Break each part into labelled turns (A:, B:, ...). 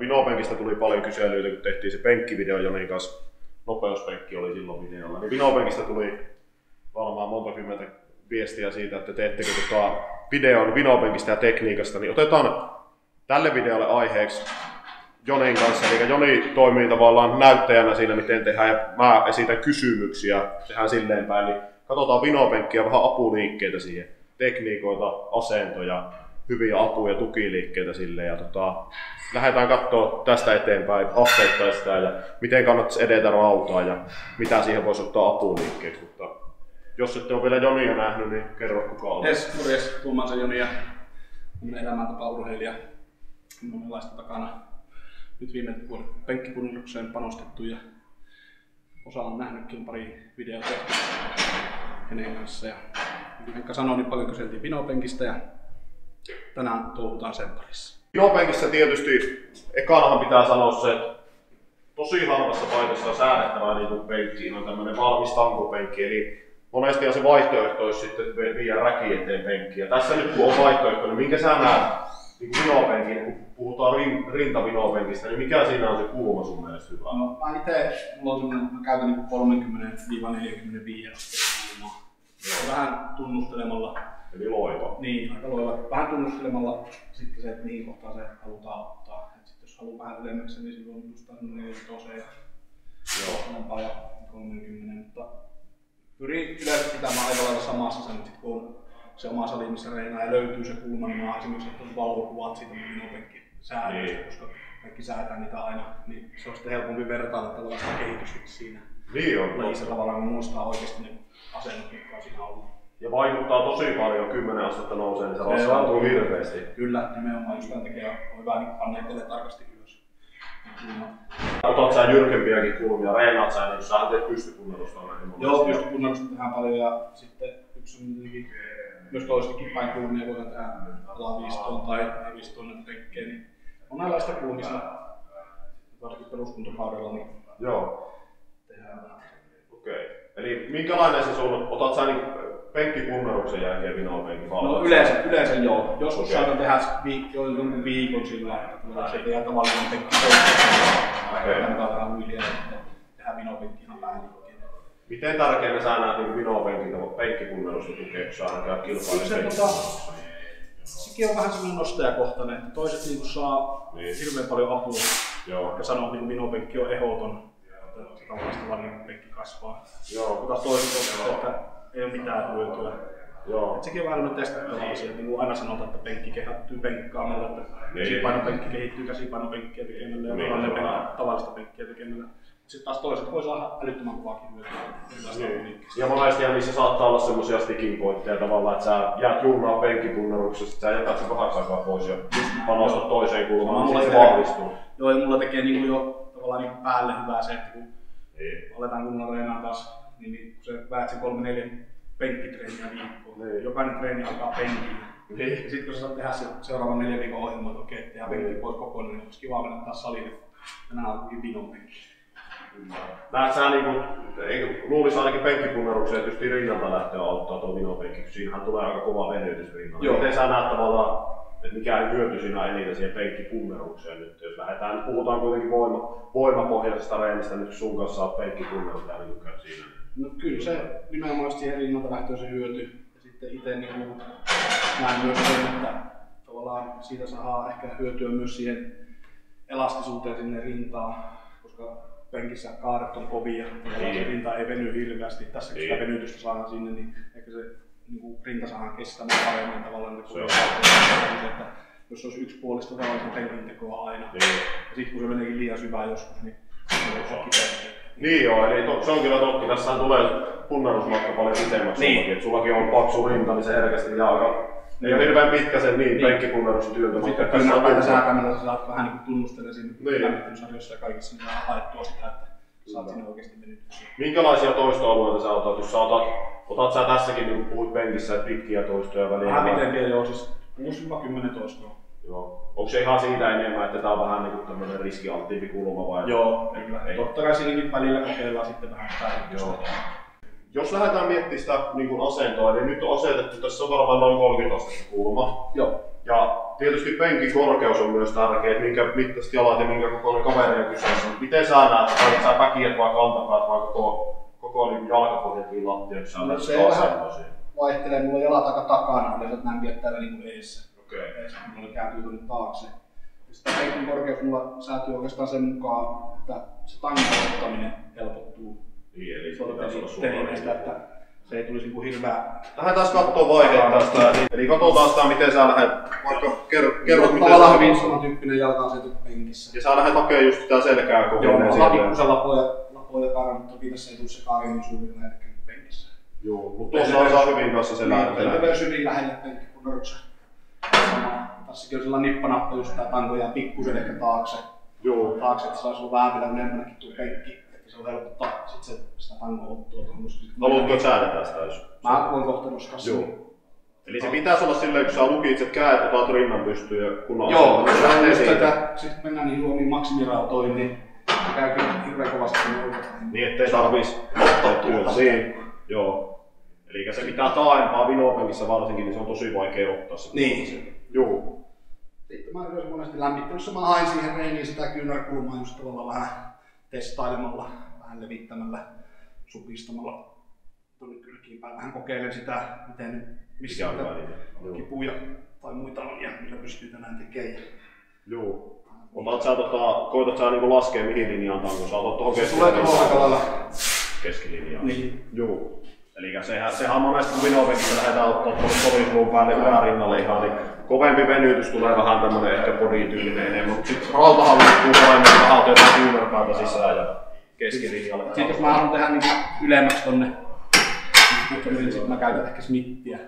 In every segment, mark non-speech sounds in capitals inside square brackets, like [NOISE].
A: Vinopenkistä tuli paljon kyselyitä, kun tehtiin se penkkivideo Jonin kanssa. Nopeuspenkki oli silloin videolla. Niin Vinopenkistä tuli varmaan monta kymmentä viestiä siitä, että teettekö tota videon Vinopenkistä ja tekniikasta, niin otetaan tälle videolle aiheeksi Jonin kanssa. Eli Joni toimii tavallaan näyttäjänä siinä, miten tehdään, ja mä esitän kysymyksiä, tehdään silleen päin. Niin katsotaan Vinopenkkiä vähän apuliikkeitä siihen, tekniikoita, asentoja, hyviä apu- ja tukiliikkeitä sille. Ja tota, lähdetään katsoa tästä eteenpäin asteittaista ja miten kannattaisi edetä rautaa ja mitä siihen voisi ottaa apuliikkeeksi. Mutta jos ette ole vielä Jonia nähnyt, niin kerro kuka on.
B: Yes, morjes, Tuomansa Joni ja elämäntapa urheilija monenlaista takana. Nyt viime vuoden penkkipunnistukseen panostettu ja osa on nähnytkin pari videota hänen kanssa. Ja niin kuin sanoi, niin paljon kyseltiin pinopenkistä ja tänään touhutaan sen parissa.
A: Pinopenkissä tietysti ekanahan pitää sanoa se, että tosi harvassa paikassa on säädettävää niin kuin penkkiin on tämmöinen valmis tankopenkki, eli monesti se vaihtoehto olisi sitten että viedä räki eteen penkkiä. Tässä nyt kun on vaihtoehto, niin minkä sä näet niin kuin vinopenkin, kun puhutaan rin, rintavinopenkistä, niin mikä siinä on se kulma sun mielestä hyvä?
B: No, mä itse, mulla on semmonen, mä käytän niin 30-45 asteen kulmaa. Vähän tunnustelemalla
A: Eli loiva.
B: Niin, aika loiva. Vähän tunnustelemalla sitten se, että mihin kohtaan se halutaan ottaa. Et sit jos haluaa vähän ylemmäksi, niin silloin just tämmöinen toseen
A: Joo.
B: alempaa ja 30, mutta pyrin yleensä pitämään aika lailla samassa sen, sit kun on se oma sali, missä reinaa ja löytyy se kulma, niin mä esimerkiksi ottanut valokuvat siitä minopenkki säädöstä,
A: Niin.
B: koska kaikki säätää niitä aina, niin se on sitten helpompi vertailla sitä kehitystä siinä
A: Niin on.
B: lajissa
A: totta.
B: tavallaan, kun muistaa oikeasti ne asennot, mitkä on siinä ollut.
A: Ja vaikuttaa tosi paljon, 10 astetta nousee, niin se
B: Joo.
A: raskaantuu hirveästi.
B: Kyllä, nimenomaan just tämän takia on hyvä niin panna itselle tarkasti ylös.
A: Otat sä jyrkempiäkin kulmia, reenaat sä, niin sähän teet pystypunnerusta aina niin
B: Joo,
A: monesti.
B: pystykunnallisuutta tehdään paljon ja sitten yksi on tietenkin myös toistakin päin kulmia voidaan tehdä alaviistoon tai viistoon näitä penkkejä, niin monenlaista kulmista, varsinkin peruskuntokaudella, niin
A: Joo, okei. Eli minkälainen se sun, otat sä niin penkkipunneruksen jälkeen vinopenkin
B: No yleensä, yleensä joo. Joskus
A: Okei.
B: saadaan tehdä viik- jo jonkun viikon sillä, että se tehdään tavallinen penkki
A: Okei.
B: toisesta. Kannattaa huilia sitten tehdään vinopenkki ihan.
A: Miten tärkeänä sä näet niin tukea, kun sä aina käyt
B: Kyllä se
A: kilpailemaan
B: tota, sekin on vähän semmoinen nostajakohtainen, että toiset niinku saa
A: Niin.
B: hirveän paljon apua
A: Joo,
B: ja sanoo, että minopenkki on ehdoton, että tavallaan tavallinen penkki kasvaa.
A: joo,
B: Kun taas on, että ei ole mitään hyötyä.
A: joo.
B: Et sekin on vähän testattava asia, niin kuin aina sanotaan, että penkki kehittyy penkkaamalla, että
A: Niin.
B: käsipainopenkki kehittyy käsipainopenkkiä tekemällä ja
A: Niin, kyllä.
B: penkki tavallista penkkiä tekemällä. Sitten taas toiset voi saada älyttömän kovaakin hyötyä
A: Niin. Ja monesti niissä saattaa olla semmosia sticking pointteja tavallaan, että sä jäät juurnaa penkkipunneruksesta, sä jätät sen kahdeksi aikaa pois ja panostat toiseen kulmaan, niin se vahvistuu.
B: Joo, ja mulla tekee niinku jo tavallaan niinku päälle hyvää se, että kun
A: Niin.
B: aletaan kunnolla reenaa taas, niin, niin kun sä väät sen kolme neljä penkkitreeniä viikkoon,
A: Niin.
B: jokainen treeni alkaa penkillä.
A: Niin.
B: Ja sitten kun sä saat tehdä se seuraavan neljän viikon ohjelman, että okei, tehdään penkki
A: Niin.
B: pois kokonaan, niin olisi kiva mennä taas salille. Tänään on kuitenkin vinon penkki.
A: Sä niinku, luulisi ainakin penkkipunnerukseen, että just rinnalta lähtee auttaa tuo vinopenkki, kun siinähän tulee aika kova venytys rinnalla.
B: Joo.
A: Miten sä näet tavallaan, että mikä hyöty siinä on eniten siihen penkkipunnerukseen nyt, jos lähdetään, puhutaan kuitenkin voima, voimapohjaisesta reenistä, nyt sun kanssa on penkkipunnerus ja niin siinä.
B: No kyllä se nimenomaan siihen rinnalta lähtöön se hyöty. Ja sitten itse niin näen myös sen, että tavallaan siitä saa ehkä hyötyä myös siihen elastisuuteen sinne rintaan, koska penkissä kaaret on kovia, se
A: Niin.
B: rinta ei veny hirveästi. Tässä kun sitä
A: Niin.
B: venytystä saadaan sinne, niin ehkä se niin kuin rinta saadaan kestämään paremmin tavallaan. Niin
A: Se on.
B: että jos olisi yksipuolista tavallisen penkin tekoa aina,
A: Niin.
B: ja sitten kun se meneekin liian syvään joskus, niin se on kipeä.
A: Niin joo, eli to, se on kyllä totta. Tässä tulee punnerusmatka paljon pitemmäksi
B: Niin.
A: sullakin. Et sullakin on paksu rinta, niin se herkästi jää aika... Ei ole hirveän pitkä sen niin,
B: Niin.
A: penkkipunnerus työntö, mutta tässä on tullut-
B: säätämällä sä saat vähän niin tunnustella siinä
A: Niin.
B: lämmittelysarjoissa ja kaikissa niin haettua sitä, että saat sinne oikeasti venytyksiä.
A: Minkälaisia toistoalueita sä otat? Jos sä otat, otat sä tässäkin, niin puhuit penkissä, että pitkiä toistoja väliin.
B: Vähän miten vielä joo, siis 6-10 toistoa.
A: Joo. Onko se ihan siitä enemmän, että tää on vähän niin kuin tämmönen riskialttiimpi kulma vai?
B: Joo, kyllä.
A: Ei.
B: Totta kai siinäkin välillä kokeillaan sitten vähän sitä.
A: Joo. Jos lähdetään miettimään sitä niin kuin asentoa, niin nyt on asetettu, tässä on varmaan noin 30 astetta kulma.
B: Joo.
A: Ja tietysti penkin korkeus on myös tärkeä, että minkä mittaiset jalat ja minkä kokoinen kaveri on kyseessä. Miten sä näet, että sä päkiät vai kantapäät vai koko, koko niin jalkapohjakin lattia, kun sä
B: No se vähän- Vaihtelee, mulla on jalat aika takana, yleensä näin täällä niinku eessä.
A: Okei.
B: Eessä, mulla kääntyy tuonne taakse. Ja Sitten penkin korkeus mulla säätyy oikeastaan sen mukaan, että se tangon ottaminen helpottuu
A: Niin, eli se olla
B: telineestä, että se ei tulisi niinku hirveä
A: Lähdetään katsoa vaiheet tästä. Eli katsotaan sitä, miten sä lähdet, vaikka kerro, kerrot, miten
B: Tavallaan
A: sä,
B: hyvin samantyyppinen jalka-asetus penkissä.
A: ja sä lähdet hakemaan just sitä selkää
B: Joo,
A: kohdalleen
B: mulla on
A: sieltä.
B: pikkusen lapoja, lapoja kaara, mutta toki tässä ei tule se kaari niin suurin lähellekään penkissä.
A: Joo, mutta tuossa on saa hyvin kanssa se
B: Niin,
A: lähteä.
B: myös hyvin lähelle penkkipunneruksen. Sama. Tässäkin on sellainen nippanappi, just tää tanko jää pikkusen ehkä taakse.
A: Joo.
B: Taakse, että saisi olla vähän vielä ylempänäkin tuo penkki. Se on helpottaa sit se, sitä tangoa ottua tuohon. koska sit-
A: Haluatko, että säädetään sitä, jos...
B: Mä voin kohta nostaa sen.
A: Joo. Eli se pitäisi olla silleen, kun sä lukitset käet, otat rinnan pystyyn ja kun on
B: Joo,
A: se
B: on
A: lähtee
B: just tätä, sitten mennään niihin luomiin maksimirautoihin, niin käy kyllä hirveän kovasti sinne.
A: Niin, ettei tarvis ottaa tuolta. Niin, joo. Eli se mitä taaempaa vinopenkissa varsinkin, niin se on tosi vaikea ottaa se.
B: Niin.
A: Joo.
B: Sitten mä olen monesti lämmittelyssä, mä hain siihen reiniin sitä kyynärkulmaa just tavallaan vähän testailemalla, vähän levittämällä, supistamalla tuonne kylkiin päin. Vähän kokeilen sitä, miten, missä kipuja tai muita on ja millä pystyy tänään tekemään.
A: Joo. Otat sä tota, koitat sä niinku laskea mihin linjaan tanko, sä otat tuohon
B: Se tulee tuohon aika lailla.
A: keskilinjaan.
B: Niin.
A: Joo. Eli sehän, sehän monesti kun vinopenkistä lähdetään ottaa solisluun päälle ylärinnalle ihan, niin kovempi venytys tulee vähän tämmönen ehkä bodytyylinen enemmän, mutta sitten rautahan liikkuu paremmin, vähän otetaan kyynärpäätä sisään ja keskilinjalle.
B: Sitten jos mä haluan tehdä niin ylemmäksi tonne, niin niin sitten mä käytän ehkä smittiä.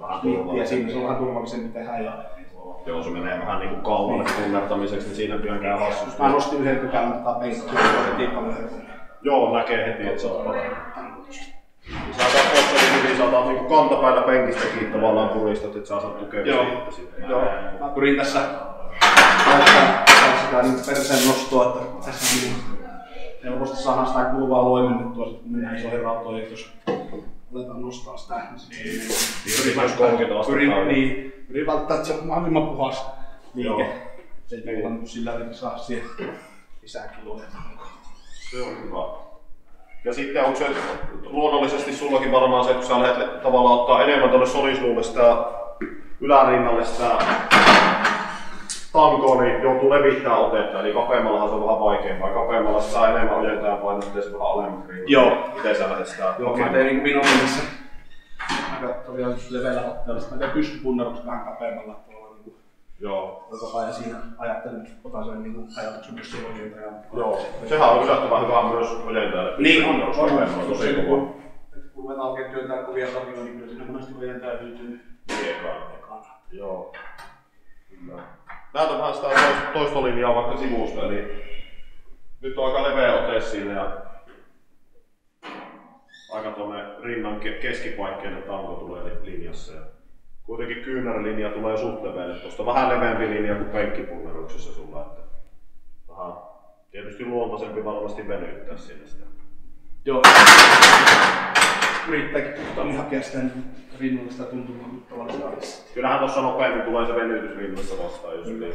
A: Vähän
B: Smittiä siinä se on vähän turvallisempi tehdä. Ja
A: Joo, se menee vähän niinku kaualle tunnertamiseksi, niin siinä pian käy hassusti.
B: mä nostin yhden pykälän tätä penkkiä, se on heti paljon.
A: Joo, näkee heti, että sä oot paremmin. Sä otat tuossa niin hyvin, sä otat niinku kantapäällä penkistä kiinni tavallaan puristat, että sä saat tukea
B: Joo.
A: siitä sitten.
B: Joo, mä pyrin tässä sitä niin perseen nostoa, että tässä niin helposti saadaan sitä kuluvaa loimennettua, kun mennään isoihin rautoihin, jos aletaan nostaa sitä. Niin,
A: Pyrin myös 30 astetta.
B: pyrin, niin, pyrin välttämään, että se on mahdollisimman puhas liike. Se ei niin sillä että saa siihen lisää kiloja.
A: Se on hyvä. Ja sitten onko se luonnollisesti sullakin varmaan se, että kun sä lähdet tavallaan ottaa enemmän tuonne solisluulle sitä ylärinnalle sitä tankoa, niin joutuu levittämään otetta. Eli kapeammallahan se on vähän vaikeampaa. Kapeammalla saa enemmän ojentaa se vähän alemmaksi. rinnalla.
B: Joo.
A: Miten sä lähdet sitä
B: Joo, mä tein niin Vinominissa aika tosiaan just leveällä otteella. Sitten mä tein pystypunneruksen vähän kapeammalla niin
A: Joo.
B: koko ajan siinä ajattelin, että otan sen niin kuin ajatuksen myös ojentajaan.
A: Joo. Sehän on yllättävän hyvä myös ojentajalle.
B: Niin on, on,
A: kapeammalla
B: on,
A: tosi kova.
B: kun, kun ruvetaan oikein työntää kovia sarjoja, niin kyllä siinä monesti ojentaja hyytyy
A: Ekana.
B: ekana.
A: Joo. Kyllä. Näytä vähän sitä toista, linjaa vaikka sivusta, eli nyt on aika leveä ote siinä ja aika tuonne rinnan ke- keskipaikkeelle tanko tulee li- linjassa. Ja kuitenkin kyynärlinja tulee suht leveälle, tuosta vähän leveämpi linja kuin penkkipunneruksessa sulla. Että vähän tietysti luontaisempi varmasti venyttää sinne sitä.
B: Joo. Yrittääkin puhtaammin hakea sitä niin rinnallista tuntumaa tavallaan.
A: Kyllähän tuossa nopeammin tulee se venytys rinnassa vastaan just niin.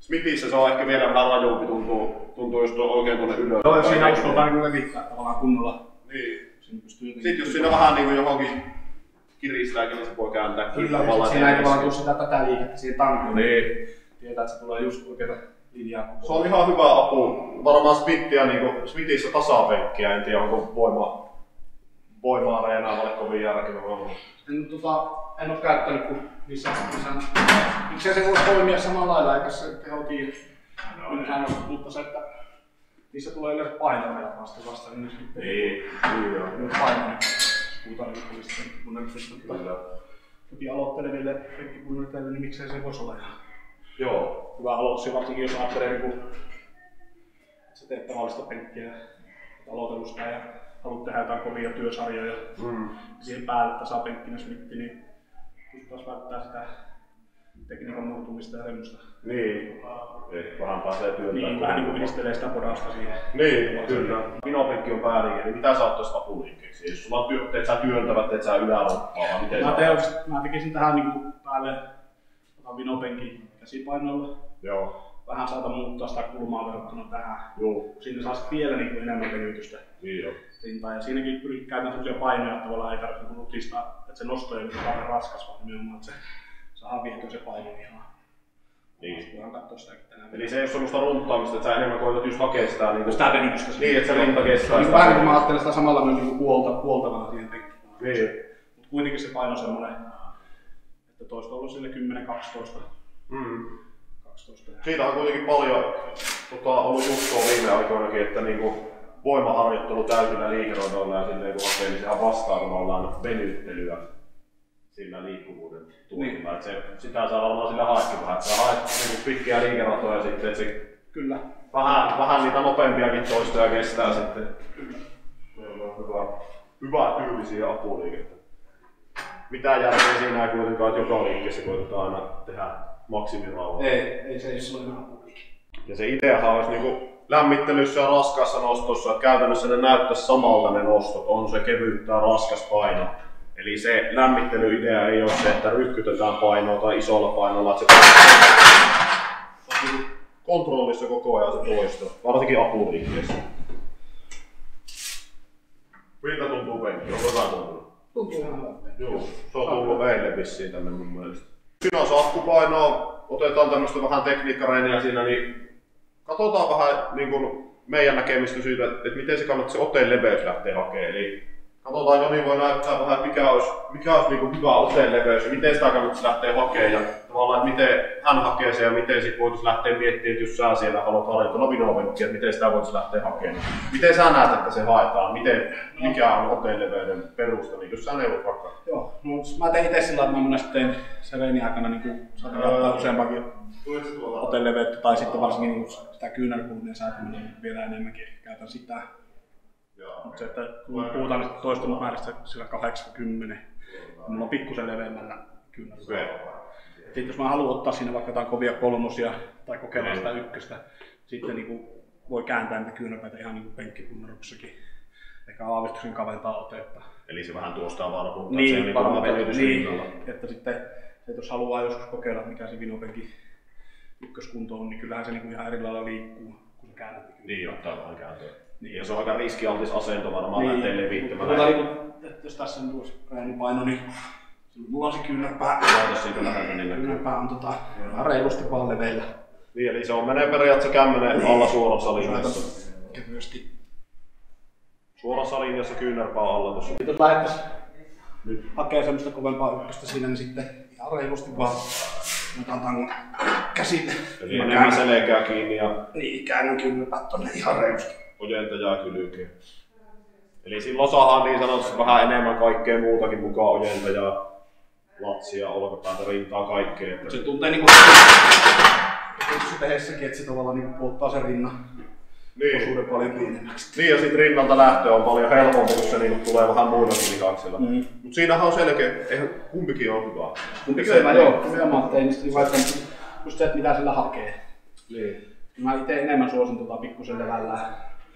A: Smithissä se on ehkä vielä vähän rajumpi, tuntuu, tuntuu just oikein tuonne ylös.
B: Joo, jos siinä uskotaan niin levittää tavallaan kunnolla.
A: Niin. Sitten jos siinä vähän niin kuin johonkin kiristääkin, niin se voi kääntää
B: Kyllä, ja siinä ei tavallaan
A: eteenpäin.
B: tule sitä tätä liikettä siihen tankoon.
A: Niin.
B: Tietää, että se tulee just oikeita linjaa.
A: Se on ihan hyvä apu. Varmaan Smithiä, niin kuin Smithissä tasapenkkiä, en tiedä onko voima, voimaa reenaavalle kovin järkevä homma.
B: En, tota, en ole käyttänyt kuin missä, missä miksei se voi toimia samalla lailla, eikä se teho kiinni. No, mutta se, että niissä tulee yleensä painoja vasta vasta, niin sitten
A: Niin, niin joo.
B: painoja. Puhutaan punneruksesta, mutta
A: Kyllä.
B: toki aloitteleville penkkipunnertajille, niin miksei se voisi olla ihan
A: Joo.
B: hyvä aloitus, varsinkin jos ajattelee, niin kun sä teet tavallista penkkiä aloitelusta ja haluat tehdä jotain kovia työsarjoja
A: Mm.
B: siihen päälle tasapenkkinä smitti, niin taas välttää sitä tekniikan murtumista ja semmoista.
A: Niin. Et vähän pääsee työntämään.
B: Niin, vähän niin kuin yhdistelee sitä podasta siihen.
A: Niin, kyllä. Pinopenkki on pääliike, niin mitä sä ottaisit apuliikkeeksi? Jos sulla työ, teet sä työntävät, teet sä yläloppaa, vai miten
B: Mä, oikeasti- mä tekisin tähän niin kuin päälle vinopenkin käsipainoilla.
A: Joo.
B: Vähän saata muuttaa sitä kulmaa verrattuna tähän.
A: Joo.
B: Siinä saa vielä niin kuin enemmän venytystä
A: Niin joo.
B: rintaan. Ja siinäkin pyrit käytän sellaisia painoja, että tavallaan ei tarvitse niin lutistaa, että se nosto ei ole raskas, vaan nimenomaan, että se saa vietyä se paino ihan.
A: Niin.
B: Voidaan katsoa sitäkin tänään.
A: Eli se ei ole semmoista runttaamista, että sä enemmän koetat just hakea sitä niin kuin...
B: sitä venytystä.
A: Niin, että se rinta kestää
B: Niin
A: sitä.
B: vähän niin mä ajattelen sitä samalla myös niin puolta, puoltavana siihen penkkiin.
A: Niin.
B: Mutta kuitenkin se paino semmoinen, että toista ollut sille 10-12.
A: Mm.
B: 12 ja
A: Siitä on kuitenkin paljon tota, ollut juttua viime aikoinakin, että niinku voimaharjoittelu täysillä liikerodoilla ja silleen kun hakee, niin sehän vastaa tavallaan venyttelyä sillä liikkuvuuden tuotilla. Niin. Se, sitä saa varmaan sillä haettu vähän, että sä haet niinku pitkiä liikeratoja sitten, että se
B: Kyllä.
A: vähän, vähän niitä nopeampiakin toistoja kestää sitten. Meillä on hyvä, hyvä tyylisiä apuliikettä. Mitään järkeä siinä ei kuitenkaan, että joka liikkeessä koitetaan aina tehdä maksimirauhaa.
B: Ei, ei se ei ole ihan
A: Ja se ideahan olisi niinku lämmittelyssä ja raskaassa nostossa, että käytännössä ne näyttäisi samalta ne nostot, on se kevyyttä ja raskas paino. Eli se lämmittelyidea ei ole se, että rytkytetään painoa tai isolla painolla, että se on kontrollissa koko ajan se toisto, varsinkin apuliikkeessä. Miltä tuntuu penkki? Onko hyvä tuntunut?
B: Tuntuu hyvältä.
A: Joo, se on tullut meille vissiin tänne mun mielestä. Siinä on sakkupainoa, otetaan tämmöistä vähän tekniikkareeniä siinä, niin katsotaan vähän niin kuin meidän näkemistä siitä, että, että miten se kannattaa se oteen leveys lähteä hakemaan. Eli katsotaan, Joni voi näyttää vähän, mikä olisi, mikä olisi niin hyvä oteen leveys ja miten sitä kannattaa lähteä hakemaan ja tavallaan, että miten hän hakee sen ja miten sitten voitaisiin lähteä miettimään, että jos sä siellä haluat harjoitella vinovenkkiä, että miten sitä voitaisiin lähteä hakemaan. Miten sä näet, että se haetaan? Miten, mikä on oteen leveyden perusta, niin jos sä neuvot vaikka
B: Joo, no, mä tein itse sillä, että mä monesti tein sen reinin aikana niin kuin saatan katsoa useampakin oteleveyttä tai sitten varsinkin niin sitä kyynärkulmien säätäminen niin vielä enemmänkin käytän sitä. Mutta se, että kun puhutaan nyt toistumusmääristä sillä 80, niin mulla on pikkusen leveämmällä kyynärkulmia. Sitten jos mä haluan ottaa siinä vaikka jotain kovia kolmosia tai kokeilla sitä ykköstä, sitten niin kuin voi kääntää niitä kyynärpäitä ihan niin kuin penkkipunneruksessakin. Ehkä aavistuksen kaventaa otetta.
A: Eli se vähän tuostaa varmuutta,
B: Niin,
A: että se on niin,
B: niin,
A: rinnalla.
B: että sitten että jos haluaa joskus kokeilla, mikä se vinopenkin ykköskunto on, niin kyllähän se niinku ihan eri lailla liikkuu, kun se käännät.
A: Niin, ottaa vähän kääntöä.
B: Niin.
A: Ja se on aika riskialtis asento varmaan niin. lähtee levittämään.
B: Mutta että jos tässä on tuossa paino, niin mulla on se kyynärpää.
A: Laita siitä läheltä niin näkyy.
B: Kyynärpää on tota, vähän reilusti vaan leveillä.
A: Niin, eli se on menee periaatteessa kämmenen alla suorassa linjassa.
B: Kevyesti.
A: Suorassa linjassa kyynärpää alla tuossa.
B: Sitten jos lähdettäis nyt hakee semmoista kovempaa ykköstä siinä, niin sitten ihan reilusti vaan otan tangon käsille.
A: Eli
B: Mä
A: enemmän selkää kiinni ja
B: Niin, käännän kyynärpäät tonne ihan reilusti.
A: Ojentajaa kylkeen. Eli silloin saadaan niin sanotusti vähän enemmän kaikkea muutakin mukaan ojentajaa, latsia, olkapäätä, rintaa, kaikkea. Että
B: Se tuntee niinku se tehdessäkin, että se tavallaan niinku puoltaa sen rinnan
A: niin.
B: osuuden paljon pienemmäksi.
A: Niin ja sit rinnalta lähtö on paljon helpompi, kun se niinku tulee vähän muillakin lihaksilla. Mm.
B: Mm.
A: Mut siinähän on selkeä, eihän kumpikin on hyvä.
B: Kumpikin on hyvä, joo. Nimenomaan tein niistä vaikka just se, että mitä sillä hakee.
A: Niin.
B: Mä itse enemmän suosin tota pikkusen levällä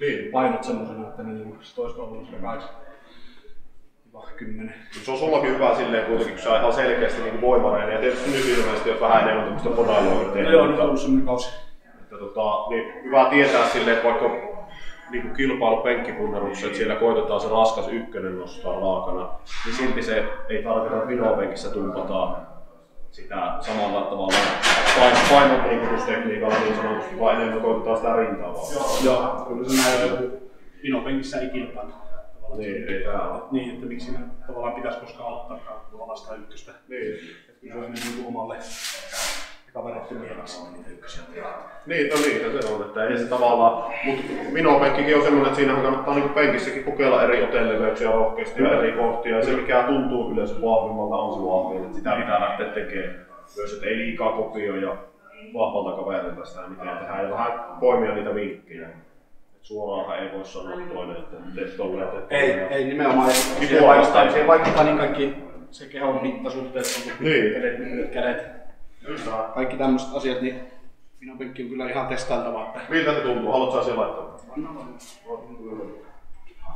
A: Niin.
B: painot semmosena, että ne se toista on ollut sillä 8 10.
A: Mut Se on sullakin hyvä silleen kuitenkin, kun sä ihan selkeästi niinku voimareeni. Ja tietysti nyt ilmeisesti on vähän enemmän tämmöistä podailua
B: No joo, nyt on ollut semmonen kausi.
A: Että tota, niin hyvä tietää silleen, että vaikka niin kilpailu penkkipunneruksessa, että siellä koitetaan se raskas ykkönen nostaa raakana, niin silti se ei tarkoita, että vinopenkissä tumpataan sitä samalla tavalla pain, painonliikutustekniikalla niin sanotusti, vaan enemmän koitetaan sitä rintaa vaan.
B: Joo, kyllä se näin on. Vinopenkissä ei kilpailu. Tavallaan
A: Niin, ei tää ole.
B: Niin, että miksi siinä tavallaan pitäisi koskaan ottaa tavallaan sitä ykköstä.
A: Niin.
B: Että kyllä se on niin kuin omalle kavereiden mieleksi niitä ykkösiä.
A: Niin, no niin, se on, että ei se tavallaan, mutta vinopenkkikin on semmoinen, että siinähän kannattaa niin penkissäkin kokeilla eri oteleveyksiä rohkeasti ja eri kohtia, ja se mikä tuntuu yleensä vahvimmalta on se vahvin, että sitä pitää lähteä tekemään myös, että ei liikaa kopioida vahvalta kaverilta sitä, miten tehdään, ja vähän poimia niitä vinkkejä. Et suoraanhan ei voi sanoa toinen, että teet tolleen, teet
B: Ei, ei nimenomaan.
A: Niin
B: Siihen vaikuttaa, siihen vaikuttaa niin kaikki se kehon mittasuhteet, on
A: Niin.
B: kädet, kädet,
A: Kyllä.
B: kaikki tämmöiset asiat, niin Vinopenkki on kyllä ihan testailtavaa. Että...
A: Miltä se tuntuu? Haluatko siellä laittaa?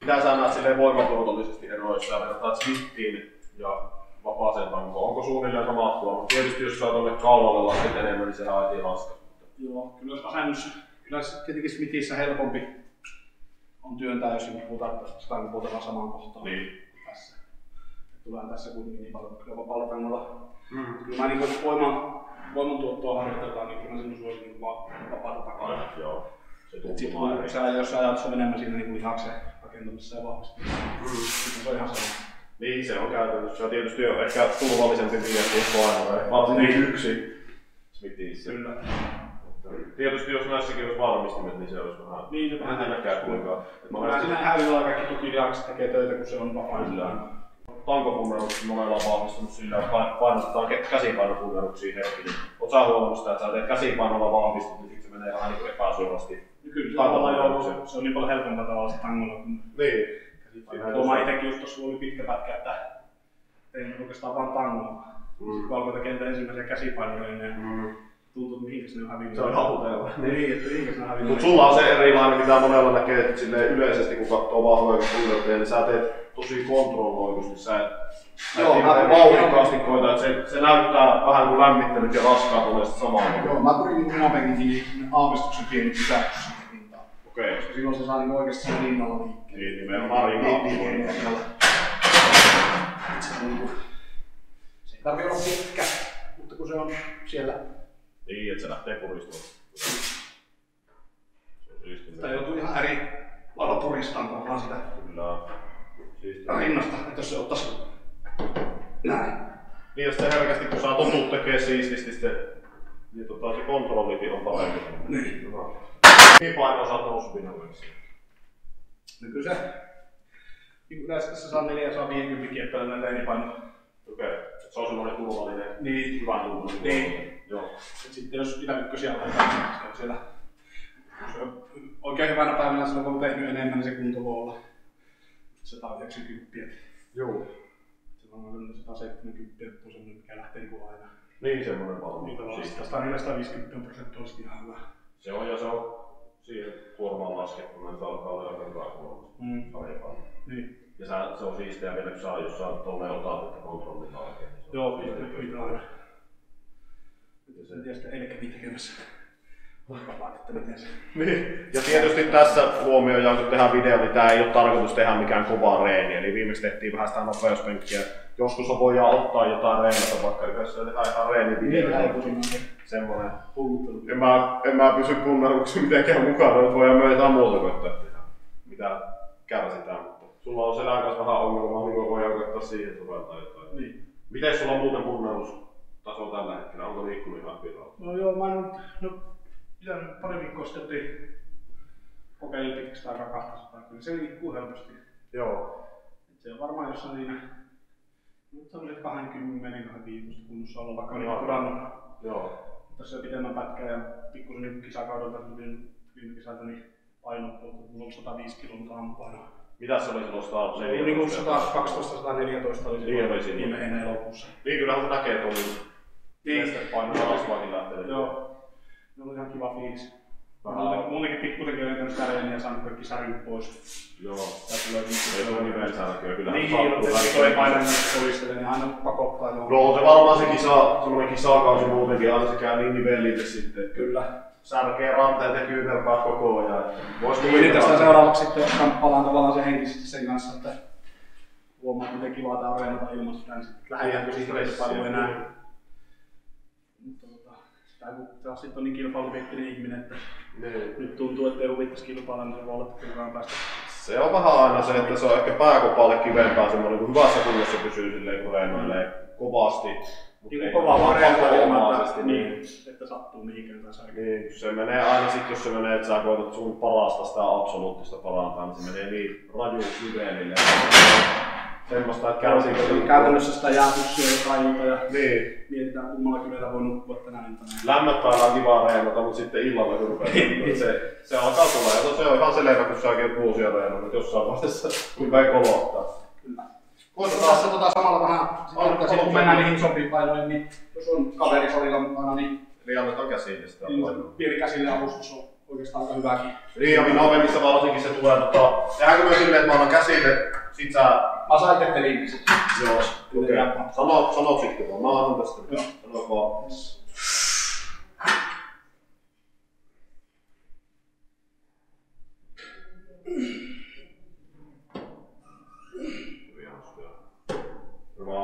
A: Mitä sä näet silleen voimatuotollisesti eroissa, verrataan Smittiin ja vapaaseen tankoon. Onko suunnilleen sama tuo? Mutta tietysti jos sä tuonne kaulalle lasket enemmän, niin sehän heti raskas.
B: Joo, kyllä asennus, kyllä se tietenkin Smithissä helpompi on työntää, jos puhutaan stankopuutellaan samaan kohtaan.
A: Niin.
B: Tässä. Tulee tässä kuitenkin niin paljon kyllä vapaalla tangolla.
A: Mm.
B: Kyllä mä niin jos voiman, voiman tuottoa harjoitetaan, niin kyllä mä sinun suosin niin va- vapaata takaa.
A: Aina, joo. Se
B: kun
A: eri.
B: sä, jos sä ajat sun enemmän siinä niin lihaksen rakentamisessa ja vahvistamisessa,
A: Mm.
B: se on ihan sama.
A: Niin, se on käytännössä. Tietysti on ehkä turvallisempi mies kuin painava. Varsinkin
B: Niin.
A: yksi Smithissä.
B: Kyllä.
A: Tietysti jos näissäkin olisi varmistimet, niin se olisi vähän...
B: Niin, se vähän-
A: tiedäkään kuinka.
B: Mä näen siinä hävillä kaikki tukilihakset tekee töitä, kun se on vapaa.
A: Kyllä. Tankopunnerukset monella on vahvistunut sillä, että pain- painotetaan ke- käsipainopunneruksia hetki. Niin sä huomannut sitä, että sä teet käsipainolla vahvistut, niin sitten se menee vähän niin epäsuorasti.
B: Kyllä se,
A: Tangolla
B: tavallaan
A: on
B: joo, se on niin paljon helpompaa tavallaan se tangolla kuin
A: Niin.
B: käsipaino. Tuo mä itekin just tossa oli pitkä pätkä, että tein oikeastaan vaan tangolla.
A: Mm.
B: Kun alkoi tekemään ensimmäisiä käsipainoja, niin
A: Mm.
B: Tuntuu, että mihinkäs ne on hävinnyt.
A: Se on haputeella.
B: Niin, että mihinkäs ne on hävinnyt.
A: Mutta sulla on se erilainen, mitä monella näkee, että silleen yleisesti kun katsoo vahvoja punnerteja, niin sä teet tosi kontrolloidusti. Sä et, sä
B: Joo, mä-
A: vauhdikkaasti koita, että se, se näyttää vähän kuin lämmittänyt ja raskaat tulee sitten samaan.
B: Joo, mä pyrin niin kumopenkin niin aavistuksen pieni pysähdys siihen pintaan.
A: Okei.
B: Koska silloin se saa niin oikeasti sen rinnalla liikkeelle.
A: Niin, nimenomaan rinnalla.
B: Niin, niin, niin, on niinku- se ei tarvitse olla pitkä, mutta kun se on siellä
A: Niin, että se lähtee puristumaan. Se.
B: Tai joutuu ihan eri lailla puristamaan tavallaan sitä
A: Kyllä. Siistiä.
B: rinnasta, että jos se ottaisi näin.
A: Niin, ja sitten herkästi kun saa totut tekee siististi, se, niin tota, se kontrollikin on parempi.
B: Niin.
A: No. Niin paino saat noussut vinnoiksi.
B: Niin se, niin kuin yleensä tässä saa 450 kieppeillä näitä enipainoja.
A: Okei. Se on semmoinen turvallinen,
B: Niin.
A: hyvän tuntunen.
B: Niin.
A: Joo.
B: Et sitten jos itä ykkösiä niin se on siellä se on oikein hyvänä päivänä silloin, kun on tehnyt enemmän, niin se kunto voi olla 190.
A: Joo.
B: Silloin on yleensä 170 että on semmoinen, mikä lähtee niin aina.
A: Niin semmoinen
B: Niin
A: valmius.
B: tavallaan
A: Siitä.
B: 150 prosenttia olisi ihan hyvä.
A: Se on ja se on siihen kuormaan laskettuna, niin se alkaa olla aika hyvä kuorma.
B: Mm.
A: Sarjapallo.
B: Niin.
A: Ja sä, se on siistiä vielä, kun saa, jos sä tolleen otat, että kontrollit oikein. niin se on-
B: Joo,
A: se on
B: pitää aina.
A: Se-
B: En tiedä sitten eilen kävi tekemässä. Että miten se.
A: Niin. Ja tietysti tässä huomioidaan, kun tehdään video, niin tämä ei ole tarkoitus tehdä mikään kovaa reeniä. Eli viimeksi tehtiin vähän sitä nopeuspenkkiä. Joskus on voidaan ottaa jotain reenata vaikka yhdessä tehdään ihan reenivideo. Semmoinen.
B: Hulluttelu.
A: En mä, en mä pysy punneruksessa mitenkään mukana, mutta voidaan myös jotain muuta koittaa tehdä. Mitä kärsitään. Mutta sulla on selän kanssa vähän ongelmaa, niin voidaan koittaa siihen soveltaa jotain.
B: Niin.
A: Miten sulla on muuten punnerustaso tällä hetkellä? Onko liikkunut ihan pilalla?
B: No joo, mä en no, pitänyt pari viikkoa sitten kokeilin pitkäksi aikaa 200. Kyllä se liikkuu helposti.
A: Joo.
B: Et se on varmaan jossain siinä nyt tämmöiset 20 25 kunnossa olla, vaikka on niin rannut
A: Joo.
B: tässä pitemmän pätkän ja pikkusen niin kisakaudelta viime, viime kesältä niin paino, mulla on 105 kilon aamupaino.
A: Mitäs se oli silloin 100?
B: Se oli niinku 112 114 oli
A: Niin
B: silloin viime elokuussa.
A: Niin kyllähän se näkee tuon
B: Niin.
A: nestepaino alasvaihin lähtenyt.
B: Joo. Ne oli ihan kiva fiilis.
A: Vähän.
B: Muutenkin pikkusenkin olen käynyt kävellen ja saanut kaikki säryt pois.
A: Joo.
B: Tää tulee
A: Ei tuo nivelsäännökö kyllä.
B: Niin, se toi painan kolistele, niin aina pakottaa joo.
A: No on se varmaan se kisa, semmoinen kisakausi muutenkin, aina se käy niin nivellille sitten.
B: Kyllä.
A: Särkee ranteet ja kyynärpäät koko ajan. Vois
B: Niin tästä seuraavaksi sitten kamppaillaan tavallaan se henkisesti sen kanssa, että huomaa miten kivaa tää on reenata ilman sitä, niin sitten lähdetäänkö siihen
A: Stressiä.
B: paljon enää. Tää kun taas sitten on niin kilpailuviittinen ihminen, että
A: Niin.
B: nyt tuntuu, että ei huvittais kilpailla, niin se voi olla, että kyllä päästä.
A: Se on vähän aina se, että se on ehkä pääkopalle kivempää semmoinen, kun hyvässä kunnossa pysyy silleen, kun reenailee kovasti. mut
B: Niin kovaa ilman,
A: pakonomaisesti,
B: että, niin, että sattuu mihinkään tai.
A: Niin, se menee aina sit, jos se menee, että sä koetat sun parasta sitä absoluuttista parantaa, niin se menee niin rajuuksi nivelille. Semmoista, että kärsii
B: Eli käytännössä sitä jääpyssyä ja kaiuta ja
A: Niin,
B: mietitään kummalla kylällä voi nukkua tänä iltana.
A: lämmäpäivä on kiva reenata, mutta sitten illalla kun rupeaa, niin se, se alkaa tulla. Ja se on ihan selvä, kun säkin oot vuosia reenannut, että jossain vaiheessa rupeaa kolottaa.
B: Kyllä.
A: Koitetaan
B: Tässä tota samalla vähän,
A: On-
B: sitten kun mennään niihin sopipainoihin, niin jos on kaveri salilla mukana, niin,
A: Eli annetaan käsille sitä
B: niin pieni käsille avustus on oikeastaan aika hyväkin.
A: Niin, ja Vinovemissa varsinkin se tulee, tota, tehdäänkö me silleen, että mä annan käsille Sit sä...
B: Mä sain itse linkiksi.
A: Joo. Sano, sano sitten vaan. Mä annan tästä.
B: Joo.
A: Sano vaan. Hyvä.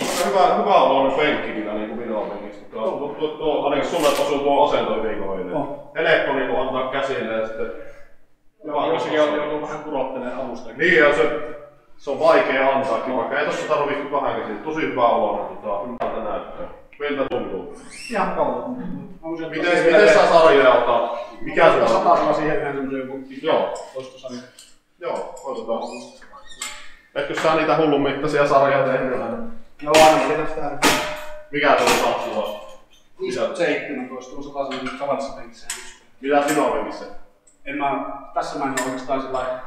A: Aika hyvä, hyvä oloinen penkki kyllä niin kuin minua penkistä. Tuo, tuo, tuo, tuo, ainakin sulle osuu tuo asento hyvin kohdille.
B: On.
A: Helppo niin antaa käsille ja sitten...
B: Joo, jossakin on joutuu vähän kurottelemaan alusta.
A: Niin, ja se, se on vaikea antaakin, vaikka ei tossa tarvitse kahden käsin. Tosi hyvä oloinen tota, tältä näyttää. Miltä tuntuu?
B: Ihan kauan.
A: Miten, miten sä sarjoja otat? Mikä se on?
B: Satasella siihen yhden semmoisen joku
A: Joo.
B: toistosarja.
A: Joo, otetaan. Niitä hullun mittaisia sarjoja tehnyt aina?
B: Joo, aina siitä sitä.
A: Mikä se on sattua?
B: 17 on satasella tavallisessa penkissä.
A: Mitä sinä on penkissä?
B: En mä, tässä mä en ole oikeastaan sillä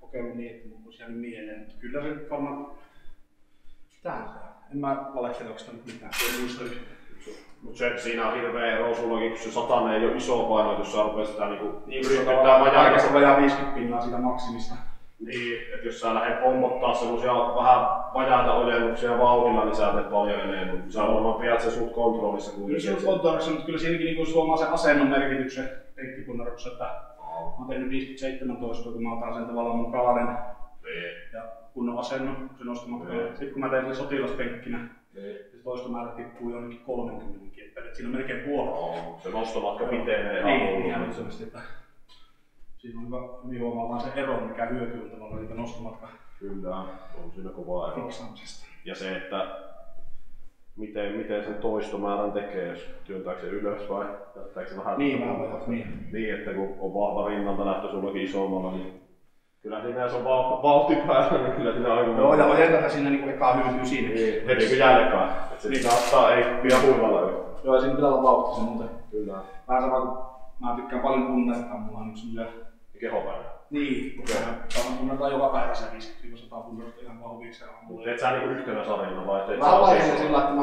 B: kokeillut niin, että mun olisi jäänyt mieleen. Mutta Kyllä se varmaan... Se on? En mä valehtele oikeastaan nyt mitään. En muista yhtään.
A: Mut se, siinä on hirveä ero sullakin, kun se satanen ei ole iso paino, jos sä rupeat sitä niinku
B: Niin, kun se on
A: vajaa
B: 50 pinnaa siitä maksimista.
A: Niin, että jos sä lähdet pommottaa semmosia vähän vajaita ojennuksia vauhdilla, niin sä teet paljon enemmän. Sä varmaan pidät sen sut kontrollissa
B: Kyllä
A: kuitenkin.
B: se on kontrollissa, mutta kyllä siinäkin niin huomaa sen asennon merkityksen penkkipunneruksessa, että mä oon tehnyt 57 toistoa, kun mä otan sen tavallaan mun kaaren
A: Niin,
B: ja kunnon asennon, se nostamatta.
A: Niin.
B: Sitten kun mä teen sen sotilaspenkkinä,
A: niin.
B: se toistomäärä tippuu jonnekin 30 että siinä on melkein puolet.
A: Joo, Se nostomatka pitenee ihan
B: Niin,
A: hullusti.
B: ihan siinä on hyvä, hyvin huomaamaan se ero, mikä hyöty on tavallaan siitä nostomatka
A: Kyllä, on siinä kova ero.
B: fiksaamisesta.
A: Ja se, että miten, miten sen toistomäärän tekee, jos työntääkö se ylös vai jättääkö se vähän...
B: Niin, vähän niin.
A: Niin, että kun on vahva rinnalta lähtö sullakin isommalla, niin kyllä siinä jos on vauhti, vauhti päällä, niin kyllä siinä aika
B: Joo, ja ojentata siinä niin ekaa hyötyy siinä.
A: Niin, heti kun jälkeen. Että se niin. saattaa, ei pidä huivalla.
B: Joo, siinä pitää olla vauhti se muuten.
A: Kyllä.
B: Vähän sama kuin mä tykkään paljon punnertaa, mulla on yksi
A: Kehopäivä.
B: Niin,
A: Okei.
B: saan punnertaa joka päivä se 50-100 punnerta ihan vahviksi aamulla.
A: Mutta teet sä niinku yhtenä sarjana vai teet
B: Mä
A: oikein-
B: sillä, että mä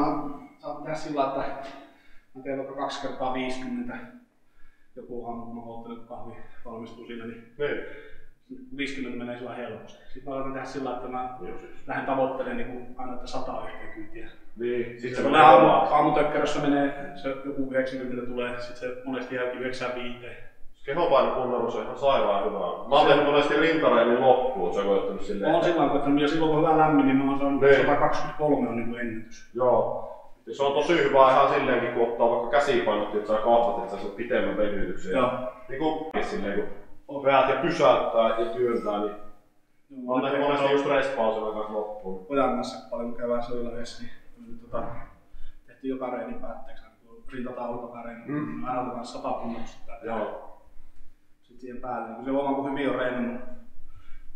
B: saan tehdä sillä, että mä teen vaikka 2 kertaa 50 joku aamu, kun mä oottelen, kun kahvi valmistuu siinä, niin
A: Niin.
B: 50 menee sillä helposti. Sitten mä aloitan tehdä sillä, että mä
A: Joo, siis.
B: lähden tavoittelemaan niin aina, että 100 yhteen kyytiä.
A: Niin, sit se
B: Sitten
A: menee
B: aamu, aamutökkärässä menee se joku 90 tulee, sitten se monesti jääkin 95.
A: Kehopainopunnerus on ihan sairaan hyvää. Mä oon tehnyt monesti rintareenin loppuun, oot sä koettanut silleen.
B: Mä oon sillä tavalla koettanut, ja silloin kun on hyvä lämmin, niin mä oon saanut
A: Niin.
B: 123 on niin kuin ennätys.
A: Joo. Ja se on tosi hyvä ihan silleenkin, kun ottaa vaikka käsipainot, että sä kahvat, että sä saat pitemmän venytyksen.
B: Joo.
A: Niin kuin silleen, kun veät ja pysäyttää ja työntää, niin mä oon tehnyt monesti just respausilla kanssa loppuun.
B: pojan kanssa paljon käydään söillä yhdessä, niin niin tota, tehtiin joka reenin päätteeksi, kun rintataan olkapäreeni,
A: Mm.
B: mm. aina otetaan sata punnotusta
A: Joo.
B: Siihen päälle. Kun se huomaa, kun hyvin on reenannut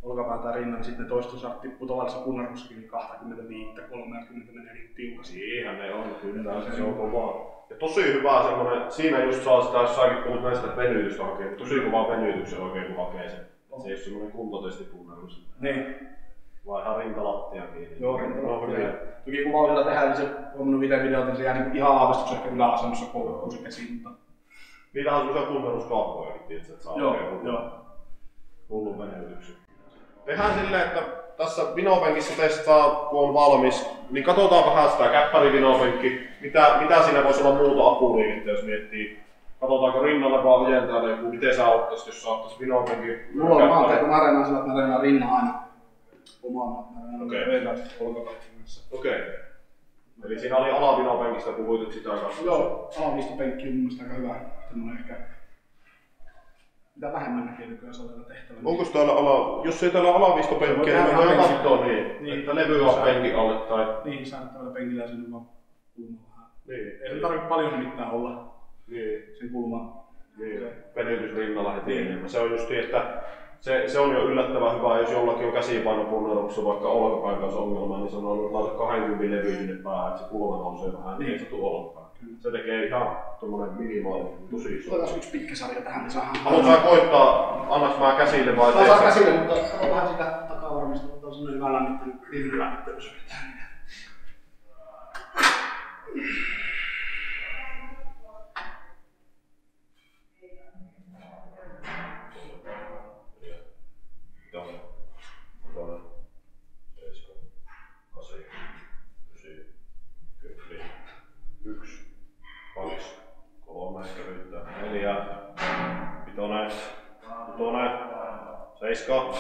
B: olkapäätä ja rinnan, niin sitten ne toistosarjat tippuu tavallisessa punnerussakin niin 25, 30 menee niin tiukasti.
A: Siihen ne on, kyllä se, se on kovaa. Ja tosi hyvä semmonen, siinä just saa sitä, jos säkin puhut näistä venytystä hakee, tosi kova venytyksen oikein kun hakee sen. Et Se ei ole semmonen kuntotestipunnerus.
B: Niin,
A: Vai ihan rintalattia kiinni.
B: joo,
A: No,
B: rintalattia.
A: hyviä.
B: Toki kun vauhdilla tehdään, niin se huomannut itse videolta, niin se jää niin ihan aavistuksen ehkä yläasennossa koukkuun se käsi, mutta
A: Niitä on semmoisia punneruskahvoja, tiedätkö, että saa
B: joo,
A: oikein hullun,
B: joo.
A: hullun venytyksen. Tehdään silleen, että tässä vinopenkissä testaa, kun on valmis, niin katsotaan vähän sitä käppäri-vinopenkki. Mitä, mitä siinä voisi olla muuta apuliikettä, jos miettii. Katsotaanko rinnalle vaan ojentaa joku, miten sä ottaisit, jos sä ottaisit vinopenkin.
B: Mulla on, oon tehnyt, mä reenaan sillä, että mä reenaan rinnan aina omana. Mä reenaan
A: Okei.
B: okay. kanssa.
A: Okei. Eli siinä oli alavinopenkistä, puhuit sitä kanssa.
B: Joo, alamistopenkki on mun mielestä aika hyvä. Semmoinen ehkä, mitä vähemmän näkee nykyään salilla tehtävänä.
A: Onko täällä ala, jos ei täällä alavistopenkkiä, niin voidaan
B: ihan
A: katsoa niin,
B: Niin.
A: niin. että levy on penkin alle tai...
B: Niin, säädettävällä penkillä sinne vaan kulma vähän.
A: Niin,
B: Ei se tarvitse paljon nimittäin olla
A: niin,
B: sen kulman.
A: niin. venytys rinnalla heti
B: Niin.
A: enemmän. Se on just niin, että se, se on jo yllättävän hyvä, jos jollakin on käsipainopunneruksessa vaikka olkapäin kanssa ongelma, niin se on ollut laita 20 levy sinne päähän, että se kulma nousee vähän, niin ei satu ollenkaan.
B: Kyllä.
A: Se tekee ihan tuommoinen minimaalinen, tosi iso.
B: Otetaan yksi pitkä sarja tähän, niin saadaan...
A: Haluatko koittaa, annaks mä käsille vai
B: Mä
A: teet
B: saan
A: sä-
B: käsille, mutta kato vähän sitä takavarmista, mutta on semmoinen hyvä lämmittely, niin lämmittely
A: Seiska.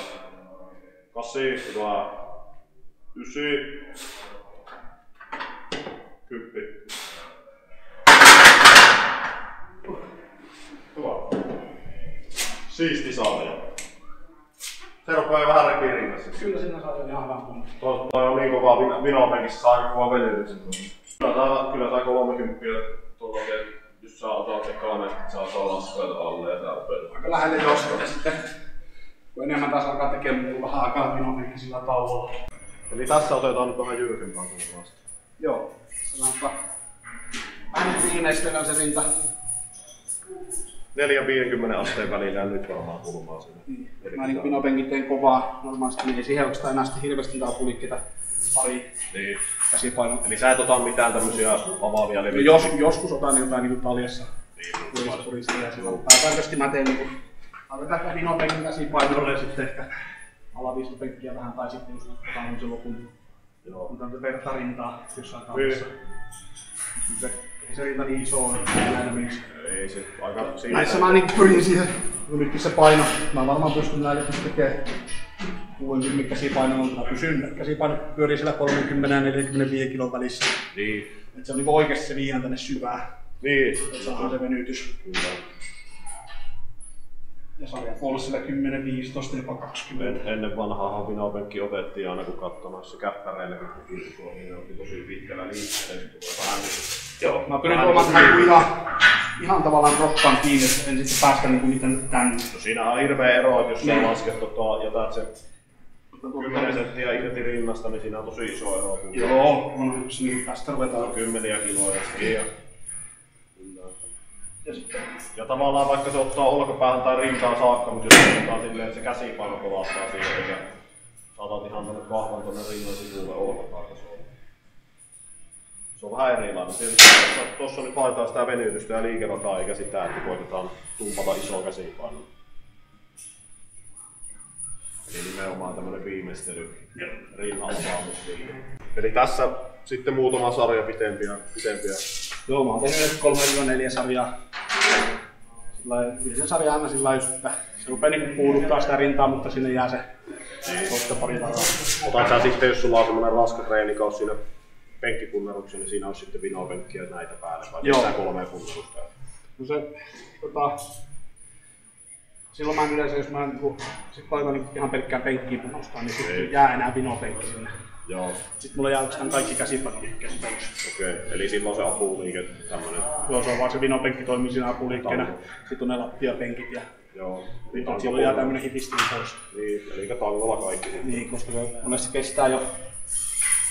A: Kasi, hyvä. Ysi. Kymppi. Hyvä. Siisti sarja. Se rupeaa vähän repiä rinnassa.
B: Kyllä siinä saa jo ihan hyvän kunnon.
A: Toi, toi on niin kova vin- vinopenkissä, saa aika kova tuossa. Kyllä tää, kyllä tää 30 tuolla jos saa ottaa se kane, saa saa laskoja alle ja tää rupeaa.
B: Aika lähelle ja sitten kun enemmän taas alkaa tekemään, niin vähän aikaa minun sillä tauolla.
A: Eli tässä otetaan nyt vähän jyrkempää kulmasta.
B: Joo, sanotaan, vähän nyt viimeistellä se rinta.
A: 4-50 asteen välillä ja nyt varmaan kulmaa sinne.
B: Mä niin pinopenkit teen kovaa normaalisti, niin ei siihen oikeastaan enää sitten hirveästi mitään pulikkeita pari
A: Niin.
B: käsipainoa.
A: Eli sä et ota mitään tämmösiä avaavia
B: No
A: leviä.
B: jos, joskus otan jotain niin taljassa
A: Niin,
B: purista purista ja silloin pääsääntöisesti mä teen niin aloitetaan ehkä pinopenkin käsipainolle ja sitten ehkä alaviistopenkkiä vähän tai sitten just otan sen lopun
A: Joo.
B: on tämmöistä vertarintaa jossain
A: Niin.
B: Se, ei se rinta niin iso ole näillä miksi.
A: Ei se aika siinä.
B: Näissä mä niin pyrin siihen, kun nytkin se paino, mä varmaan pystyn pystyn tekemään 60 käsipainoa, mutta pysyn käsipaino pyörii siellä 30 ja 45 kilon välissä.
A: Niin.
B: Et se on niin oikeasti se viihan tänne syvään,
A: Niin.
B: että saadaan se venytys.
A: Kyllä.
B: Ja sarja olla siellä 10, 15, jopa 20.
A: En- Ennen vanhaa vinopenkki otettiin aina kun katsoi noissa käppäreilläkin kun tuo, niin ne oli tosi pitkällä liikkeellä. Tulee vähän niin
B: Joo, mä pyrin tuomaan tähän niinku ihan, ihan tavallaan roppaan kiinni, että en sitten päästä niinku miten tänne.
A: No siinä on hirveä ero, että jos sä
B: Niin.
A: lasket tota, jätät sen 10 senttiä irti rinnasta, niin siinä on tosi iso ero.
B: Joo, on yksi, niin tästä ruvetaan.
A: Kymmeniä kiloja. Niin. Ja.
B: Ja
A: tavallaan vaikka se ottaa olkapäähän tai rintaan saakka, mutta jos ottaa silleen, että se käsipaino kovastaa siihen, eikä saatat ihan tänne vahvan tuonne rinnan sivulle olkapäätä. Se on, se on vähän erilainen. Tietysti tuossa, nyt haetaan sitä venytystä ja liikerataa, eikä sitä, että koitetaan tumpata iso käsipaino. Eli nimenomaan tämmönen viimeistely rinnan. Eli tässä sitten muutama sarja pitempiä, pitempiä
B: Joo, mä oon tehnyt 3-4 sarjaa. Yhden sarjan aina sillä just, että se rupeaa niinku puuduttaa sitä rintaa, mutta sinne jää se toista pari takaa.
A: Otat sä sitten, jos sulla on semmoinen raska treenikaus siinä penkkipunneruksen, niin siinä on sitten vinopenkkiä näitä päälle, vai
B: Joo.
A: Kolme punnerusta.
B: No se, tota, silloin mä en yleensä, jos mä niinku, sit niinku ihan pelkkään penkkiin panostaa, niin sitten jää enää vinopenkki sinne.
A: Joo,
B: Sitten mulla jää oikeastaan kaikki käsipainoliikkeet pois.
A: okei. Okay. Eli silloin se apuliike tämmönen.
B: Joo, se on vaan se vinopenkki toimii siinä apuliikkeenä. Sitten on ne lattiapenkit ja
A: Joo.
B: niin, silloin jää tämmönen hipistely pois.
A: Niin, eli talvella kaikki.
B: Niin, koska se monesti kestää jo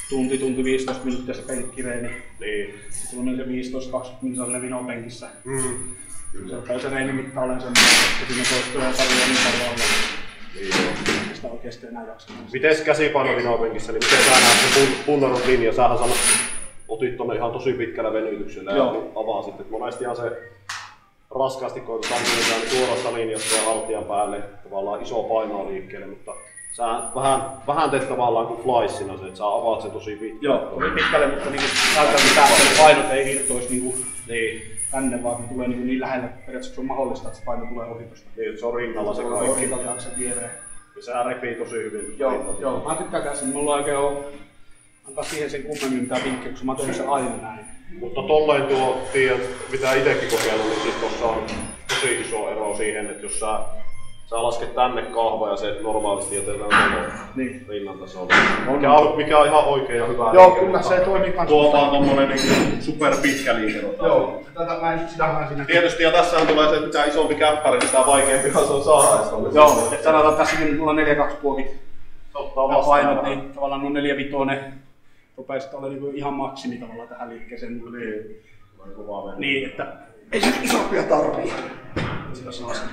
B: tunti, tunti 15 minuuttia se penkkireeni.
A: Niin.
B: Sitten on se 15-20 minuuttia vinopenkissä.
A: Mm.
B: Se rupeaa se reenimitta olemaan semmoinen, että siinä toistoja tarjoaa niin paljon olla.
A: Niin joo.
B: Sitä oikeesti enää jaksa.
A: Mites käsipaino vinopenkissä, niin miten sä näet sen pun- punnarun linja? Sähän sanot, otit tonne ihan tosi pitkällä venytyksellä
B: Joo.
A: ja avasit. Et monestihan se raskaasti koitetaan niin suorassa linjassa ja hartian päälle tavallaan iso painoa liikkeelle, mutta sä vähän, vähän teet tavallaan kuin flyssina se, että sä avaat sen tosi pitkään.
B: Joo, oli pitkälle, mutta niinku välttämättä ne painot ei irtoisi niinku
A: Niin,
B: tänne, vaan ne tulee niinku niin lähelle. Periaatteessa se on mahdollista, että se paino tulee ohi tosta.
A: niin että se on rinnalla se
B: Se
A: kaikki.
B: on se viereen.
A: Ja sehän repii tosi hyvin.
B: Joo, joo. Mä tykkään käsin. Mulla oikein on antaa siihen sen kummemmin mitään vinkkiä, koska mä teen sen aina näin.
A: Mutta tolleen tuo, tiedät, mitä itsekin kokeillut, niin siis tuossa on tosi iso ero siihen, että jos sä, sä lasket tänne kahva ja se normaalisti jätetään tuolla
B: Niin.
A: rinnan tasolla. Mikä on, mikä on ihan oikein ja hyvä.
B: Joo,
A: liike,
B: kyllä se toimii kans.
A: Tuo on tommonen niin super pitkä liike.
B: Joo, tätä mä en sitä mä siinä.
A: Tietysti ja tässähän tulee se, että mitä isompi käppäri, niin sitä vaikeampihan se on saada. on-
B: Joo, että sanotaan tässäkin mulla on 4-2 puokit ja
A: vastaan.
B: painot, niin tavallaan on 4 vitonen. Rupeaa sitten olla niinku ihan maksimi tavallaan tähän liikkeeseen. Niin,
A: mennä.
B: niin että ei se isompia tarvii. Sitä saa sen.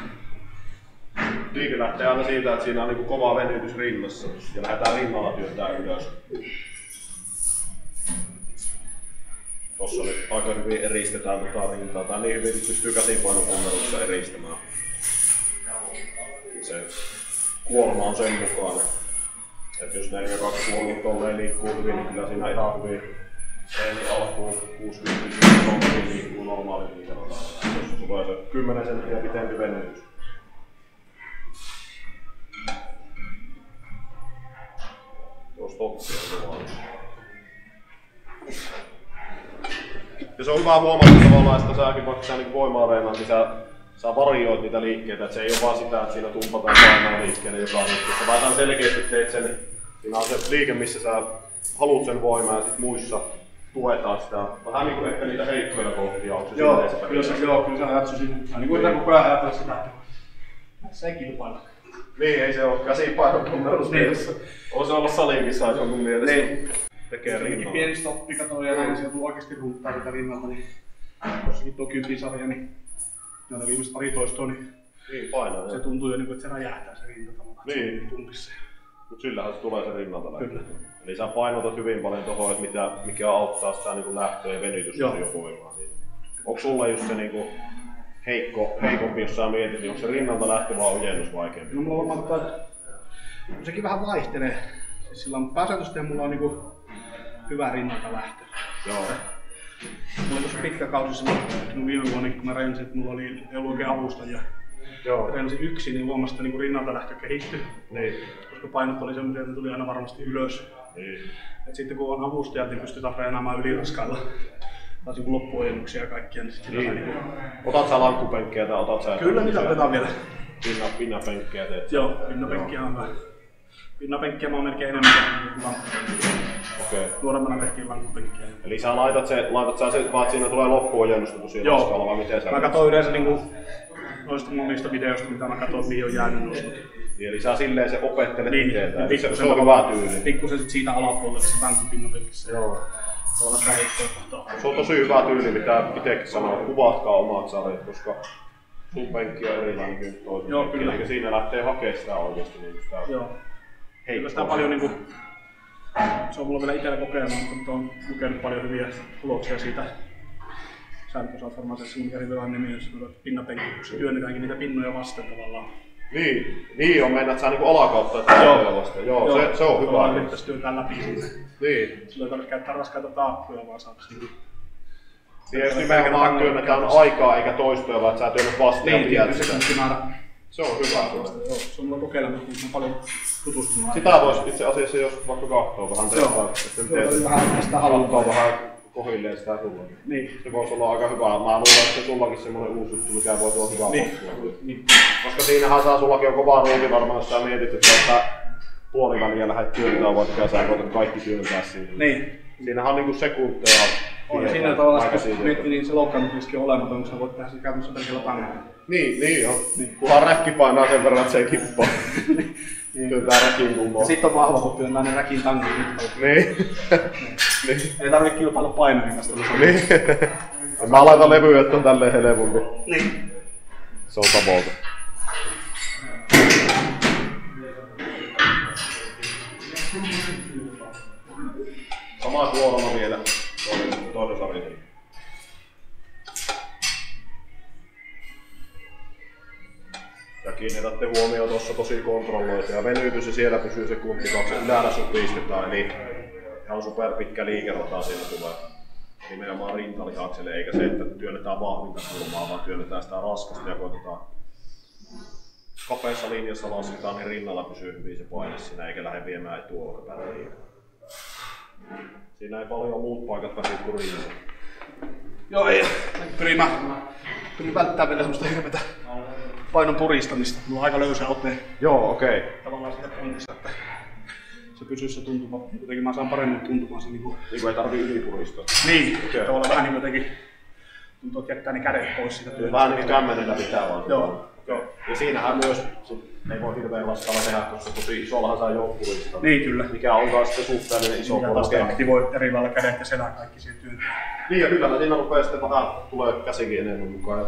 A: Liike lähtee aina siitä, että siinä on niin kova venytys rinnassa ja lähdetään rinnalla työntää ylös. Tossa nyt aika hyvin eristetään tota rintaa, tai niin hyvin pystyy käsipainopunneruksessa eristämään. Se kuorma on sen mukaan. Et jos 4 2 kuorma tolleen liikkuu hyvin, niin kyllä siinä ihan hyvin Eli alkuun 60 tonnia liikkuu normaali liikennellä. Jos tulee se 10 senttiä pitempi venytys. Stoppia tuolla. Ja se on hyvä huomata tavallaan, että säkin vaikka sä niin voima niin sä, sä varioit niitä liikkeitä, että se ei ole vaan sitä, että siinä tumpataan painaa liikkeelle joka liikkeessä, vaan tämän selkeästi teet sen, siinä on se liike, missä sä haluat sen voimaa ja sitten muissa tuetaan sitä, vähän niin kuin ehkä niitä heikkoja kohtia, onko se
B: joo, kyllä se, joo, kyllä se ajattu sinne. Niin kuin koko ajan ajatella sitä, että se kilpailla.
A: Niin, ei se ole käsipaino niin. mielessä. On se olla salinkin saa jonkun mielestä. Niin. Tekee rinnalla.
B: Pieni stoppi katoa ja näin, se joutuu oikeasti ruuttaa tätä rinnalta, niin jossakin tuo kympisarja, niin ne viimeiset pari toistoa, niin,
A: niin painaa,
B: se tuntuu jo niin kuin, että se räjähtää se rinta tavallaan.
A: Niin.
B: Tuntissa.
A: Mutta sillähän se tulee se rinnalta lähtö.
B: Kyllä.
A: Eli sä painotat hyvin paljon tuohon, että mitä, mikä auttaa sitä niin lähtöä ja venytystä jo voimaa siitä. Onko sulla just se niin kuin, heikko, heikompi, jos sä mietit, niin onko se rinnalta lähtö vai ojennus vaikeampi?
B: No mulla on varmaan, sekin vähän vaihtelee. Siis sillä on pääsääntöisesti mulla on niinku hyvä rinnalta lähtö.
A: Joo.
B: Mulla on tuossa pitkä kausi no viime vuonna, kun mä rensin, että mulla oli, ei ollut oikein avustajia.
A: Joo.
B: Rensin yksin, niin huomasin, että niin rinnalta lähtö kehittyi.
A: Niin.
B: Koska painot oli semmoisia, että tuli aina varmasti ylös.
A: Niin.
B: Et sitten kun on avustajat, niin pystytään treenaamaan yliraskailla taas niin loppuojennuksia ja kaikkia. Niin sitten
A: niin. niin Otat sä lankkupenkkejä tai otat sä...
B: Kyllä niitä otetaan vielä.
A: Pinna, pinnapenkkejä teet?
B: Joo, pinnapenkkiä on hyvä. Pinnapenkkiä mä oon melkein enemmän kuin lankkupenkkiä.
A: Okei. Okay.
B: Nuoremmana tehtiin lankkupenkkiä.
A: Eli sä laitat, se, laitat sä se, vaan että siinä tulee loppuojennusta kun siinä
B: Joo.
A: vai miten sä...
B: Mä katsoin yleensä niinku noista monista videoista, mitä mä katsoin, mihin on jäänyt nostot.
A: Niin, eli sä silleen se opettelet
B: Niin,
A: miten
B: niin
A: se, se on hyvä tyyli.
B: Pikkusen sit siitä alapuolelle se tankkipinnapenkissä.
A: Joo.
B: Tuolla.
A: Se on tosi hyvä tyyli, mitä itsekin sanoo, kuvatkaa omat sarjat, koska sun penkki on erilainen kuin toisen
B: Joo, kyllä.
A: Eli siinä lähtee hakemaan sitä oikeasti niin sitä
B: Joo. Kyllä sitä paljon niinku, se on mulla vielä itsellä kokeilma, mutta on lukenut paljon hyviä tuloksia siitä. Sä nyt osaat varmaan se hyvä nimi, jos on pinnapenkki, kun se työnnetäänkin niitä pinnoja vasten tavallaan.
A: Niin, niin on mennä, että sä niinku alakautta, että Joo. vasta. Joo, Joo. Se, se, on hyvä.
B: Tavallaan yrittäisi työntää läpi.
A: Niin.
B: Sillä ei tarvitse käyttää raskaita taakkuja, vaan niinku
A: Niin, jos nimenomaan työnnetään aikaa eikä toistoja, vaan että sä työnnät vastaan
B: niin,
A: ja pidät
B: se
A: sitä. Se on hyvä.
B: Joo, se on mulla kokeilema, kun mä paljon tutustunut.
A: Sitä voisi itse asiassa, jos vaikka katsoo vähän tehdä,
B: Joo, vähän sitä
A: haluaa. vähän kohilleen sitä sulla.
B: Niin.
A: Se voisi olla aika hyvä. Mä luulen, että sullakin semmoinen uusi juttu, mikä voi tulla hyvää
B: Niin. niin.
A: Koska siinähän saa sullakin on kova rooli varmaan, jos sä mietit, että sä puoliväliä lähdet työntää vaikka sä koetat kaikki työntää siinä.
B: Niin.
A: Siinähän on niinku sekunteja.
B: On siinä tavallaan, kun miettii, niin se loukkaantumisriski on olematon, kun sä voit tehdä sen käytännössä pelkällä tangella.
A: Niin, niin joo.
B: Niin.
A: Kunhan räkki painaa sen verran, että se ei kippaa. [LAUGHS]
B: Niin.
A: Työntää räkin
B: Ja
A: kummoa.
B: sitten on vahva, kun työntää ne räkin tankit mittalle.
A: Niin. [LAUGHS] niin.
B: Ei tarvitse kilpailla painojen kanssa.
A: Niin. [LAUGHS] Mä laitan levyä, että on tälleen helpompi.
B: Niin.
A: Se on tavoite. Sama kuorma vielä. Toinen, toinen Ja kiinnitätte huomioon tuossa tosi kontrolloitu ja venytys ja siellä pysyy sekunti kaksi. Ylhäällä supistetaan, eli ihan super pitkä liikerata siinä tulee. Nimenomaan rintalihakselle, eikä se, että työnnetään vahvinta kulmaa, vaan työnnetään sitä raskasta ja koitetaan kapeassa linjassa lasketaan, niin rinnalla pysyy hyvin se paine siinä, eikä lähde viemään etuolkapäätä liikaa. Siinä ei paljon muut paikat väsi kuin rinta.
B: Joo, ei. Pyrin mä, pyrin välttää vielä semmoista hirvetä painon puristamista. Mulla on aika löysä ote
A: Joo, okei. Okay.
B: tavallaan siitä pointista, että se pysyy se tuntuma. Jotenkin mä saan paremmin tuntumaan se niinku...
A: Niin kuin ei tarvii ylipuristaa.
B: Niin,
A: Okei.
B: tavallaan vähän niin jotenkin tuntuu, että jättää ne kädet pois siitä työstä.
A: Vähän niin kuin kämmenellä pitää vaan.
B: Joo.
A: Joo. Ja siinähän myös, ei voi hirveän laskalla tehdä, koska tosi isollahan saa joukkueista.
B: Niin kyllä.
A: Mikä on taas sitten suhteellinen iso
B: Mikä taas aktivoi eri lailla kädet ja selän kaikki siihen työhön.
A: Niin ja kyllähän siinä rupeaa sitten vähän tulee käsikin enemmän mukaan ja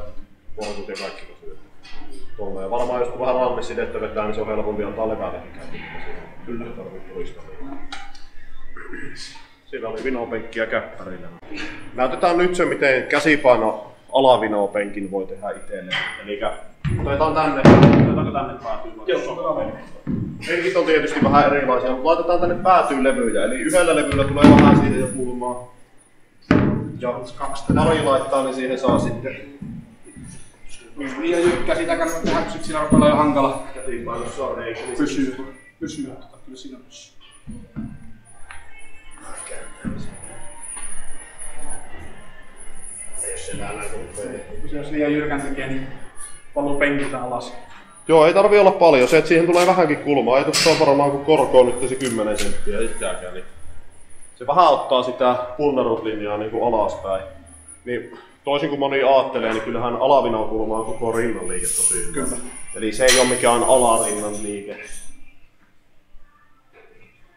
A: polkut ja kaikki tosi. Tolleen. Varmaan jos vähän rannissidettä vetää, niin se on helpompi antaa levällekin käydä. Kyllä tarvitse. Siinä oli vinopenkki ja käppärillä. Näytetään nyt se, miten käsipaino alavinopenkin voi tehdä itselle. Eli otetaan tänne, otetaanko tänne päätyy? vai?
B: Joo,
A: Penkit on tietysti vähän erilaisia, mutta laitetaan tänne päätyyn levyjä. Eli yhdellä levyllä tulee vähän siitä jo kulmaa. Ja
B: kaksi
A: pari laittaa, niin siihen saa sitten
B: Liian jyrkkää sitä kannattaa tehdä, kun siinä olla jo hankala
A: niin
B: pysyä. Pysyä, tota, kyllä siinä pysyy.
A: Jos se
B: liian jyrkän tekee, niin valuu penkiltä alas.
A: Joo, ei tarvi olla paljon. Se, että siihen tulee vähänkin kulmaa. Ei tuossa varmaan kun korko on nyt se 10 senttiä itseäkään. Niin se vähän ottaa sitä punneruslinjaa niin kuin alaspäin. Niin toisin kuin moni ajattelee, niin kyllähän alavinan kulma on koko rinnan liike tosi.
B: Kyllä.
A: Eli se ei ole mikään alarinnan liike.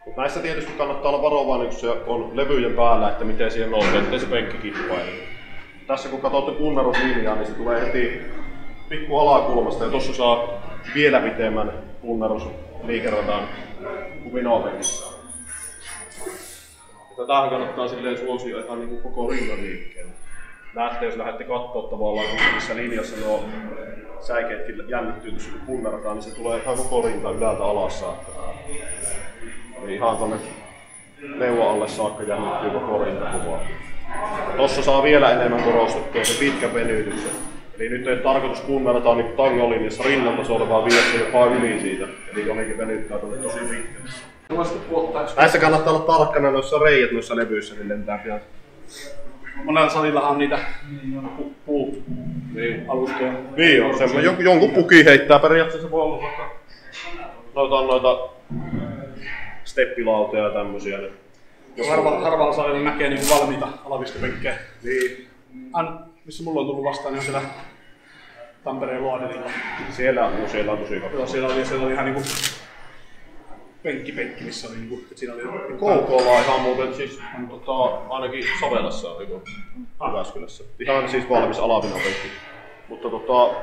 A: Mut näissä tietysti kannattaa olla varovainen, kun se on levyjen päällä, että miten siihen nousee, ettei se penkki kippaile. Tässä kun katsotte punneruslinjaa, niin se tulee heti pikku alakulmasta ja tuossa saa vielä pitemmän punnerusliikeradan kuin vinopenkissä. Tätähän kannattaa silleen suosia ihan niin kuin koko rinnan liikkeen. Näette, jos lähdette katsoa tavallaan, missä linjassa nuo säikeetkin jännittyy kun punnerataan, niin se tulee ihan koko rinta ylältä alas saakka. Eli ihan tonne leuan alle saakka jännittyy koko rintakuva. Tossa saa vielä enemmän korostettua se pitkä venytyksen. Eli nyt ei tarkoitus punnerata niin tangolinjassa rinnan tasolla, vaan viedä se jopa yli siitä. Eli jotenkin venyttää tuonne tosi pitkäksi. Näissä kannattaa olla tarkkana noissa reijät noissa levyissä, niin lentää pian.
B: monella salillahan on niitä pu- puu
A: Niin.
B: alustoja.
A: Niin on, semmoinen jonkun, jonkun puki heittää periaatteessa voi olla vaikka noita, on noita steppilautoja ja tämmösiä. Niin.
B: Jos harva, harvalla salilla näkee niin valmiita alavistopenkkejä.
A: Niin.
B: An, missä mulla on tullut vastaan, niin on siellä Tampereen Luodelilla.
A: Siellä, no siellä on tosi
B: Joo, siellä oli, siellä oli ihan niinku penkki, penkki, missä oli niinku, että siinä oli
A: KKlla on ihan muuten siis on tota, ainakin Savelassa on joku Jyväskylässä. Ihan siis valmis alavinopenkki. Mutta tota,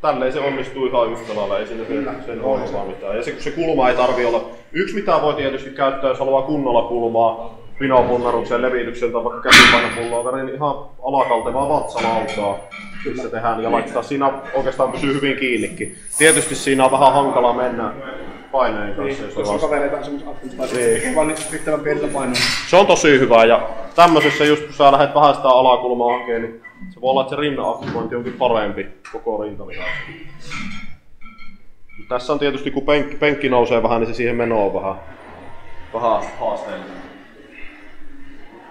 A: tälleen se onnistuu ihan yhtä lailla, ei siinä sen, sen huonompaa mitään. Ja se, kun se kulma ei tarvi olla, yksi mitä voi tietysti käyttää, jos haluaa kunnolla kulmaa, pinopunnarukseen, levitykseen tai vaikka käsipainopulloa, niin ihan alakaltevaa vatsalautaa, missä tehdään ja laittaa siinä oikeastaan pysyy hyvin kiinnikin. Tietysti siinä on vähän hankala mennä paineen kanssa, jos
B: Jos
A: on
B: on kavereita aktiivista,
A: Niin.
B: niin. vaan niitä riittävän pienillä painoilla.
A: se on tosi hyvä ja tämmöisessä just kun sä lähdet vähän sitä alakulmaa hakemaan, niin se voi olla, että se rinnan aktivointi onkin parempi koko rintalihassa. Tässä on tietysti kun penkki, penkki nousee vähän, niin se siihen meno on vähän, vähän haasteellinen.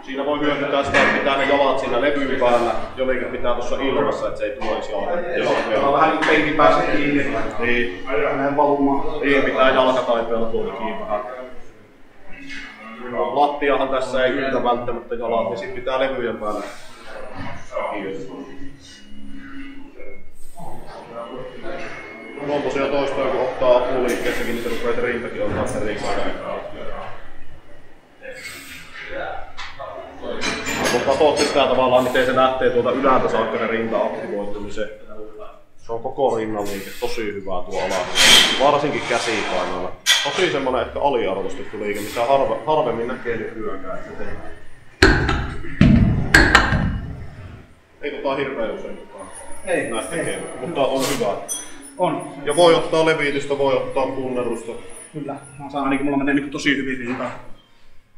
A: Siinä voi hyödyntää sitä, että pitää ne jalat siinä levyn päällä, jotenkin pitää tuossa ilmassa, että se ei tulisi jalkoja.
B: On vähän niin penkin päässä kiinni.
A: Niin,
B: Vähän valumaan.
A: niin pitää jalkataipeella tuolta kiinni vähän. Lattiahan tässä ei yltä välttämättä jalat, niin sit pitää levyjen päällä kiinni. Tuommoisia toistoja kun ottaa apuliikkeessäkin, niin se rupeaa se rintakin ottaa sen riikaa. Katsotte sitä tavallaan, miten se lähtee tuolta ylältä saakka ne rinta aktivoituu, niin se, se on koko rinnan liike tosi hyvää tuo ala. Varsinkin käsipainoilla. Tosi semmonen ehkä aliarvostettu liike, mitä harve, harvemmin näkee tehdään. Ei tota hirveän usein kukaan
B: Ei,
A: näistä
B: ei.
A: tekee, mutta on hyvä.
B: On.
A: Ja voi ottaa levitystä, voi ottaa punnerusta.
B: Kyllä. Mä saan ainakin, mulla menee niin tosi hyvin rintaan.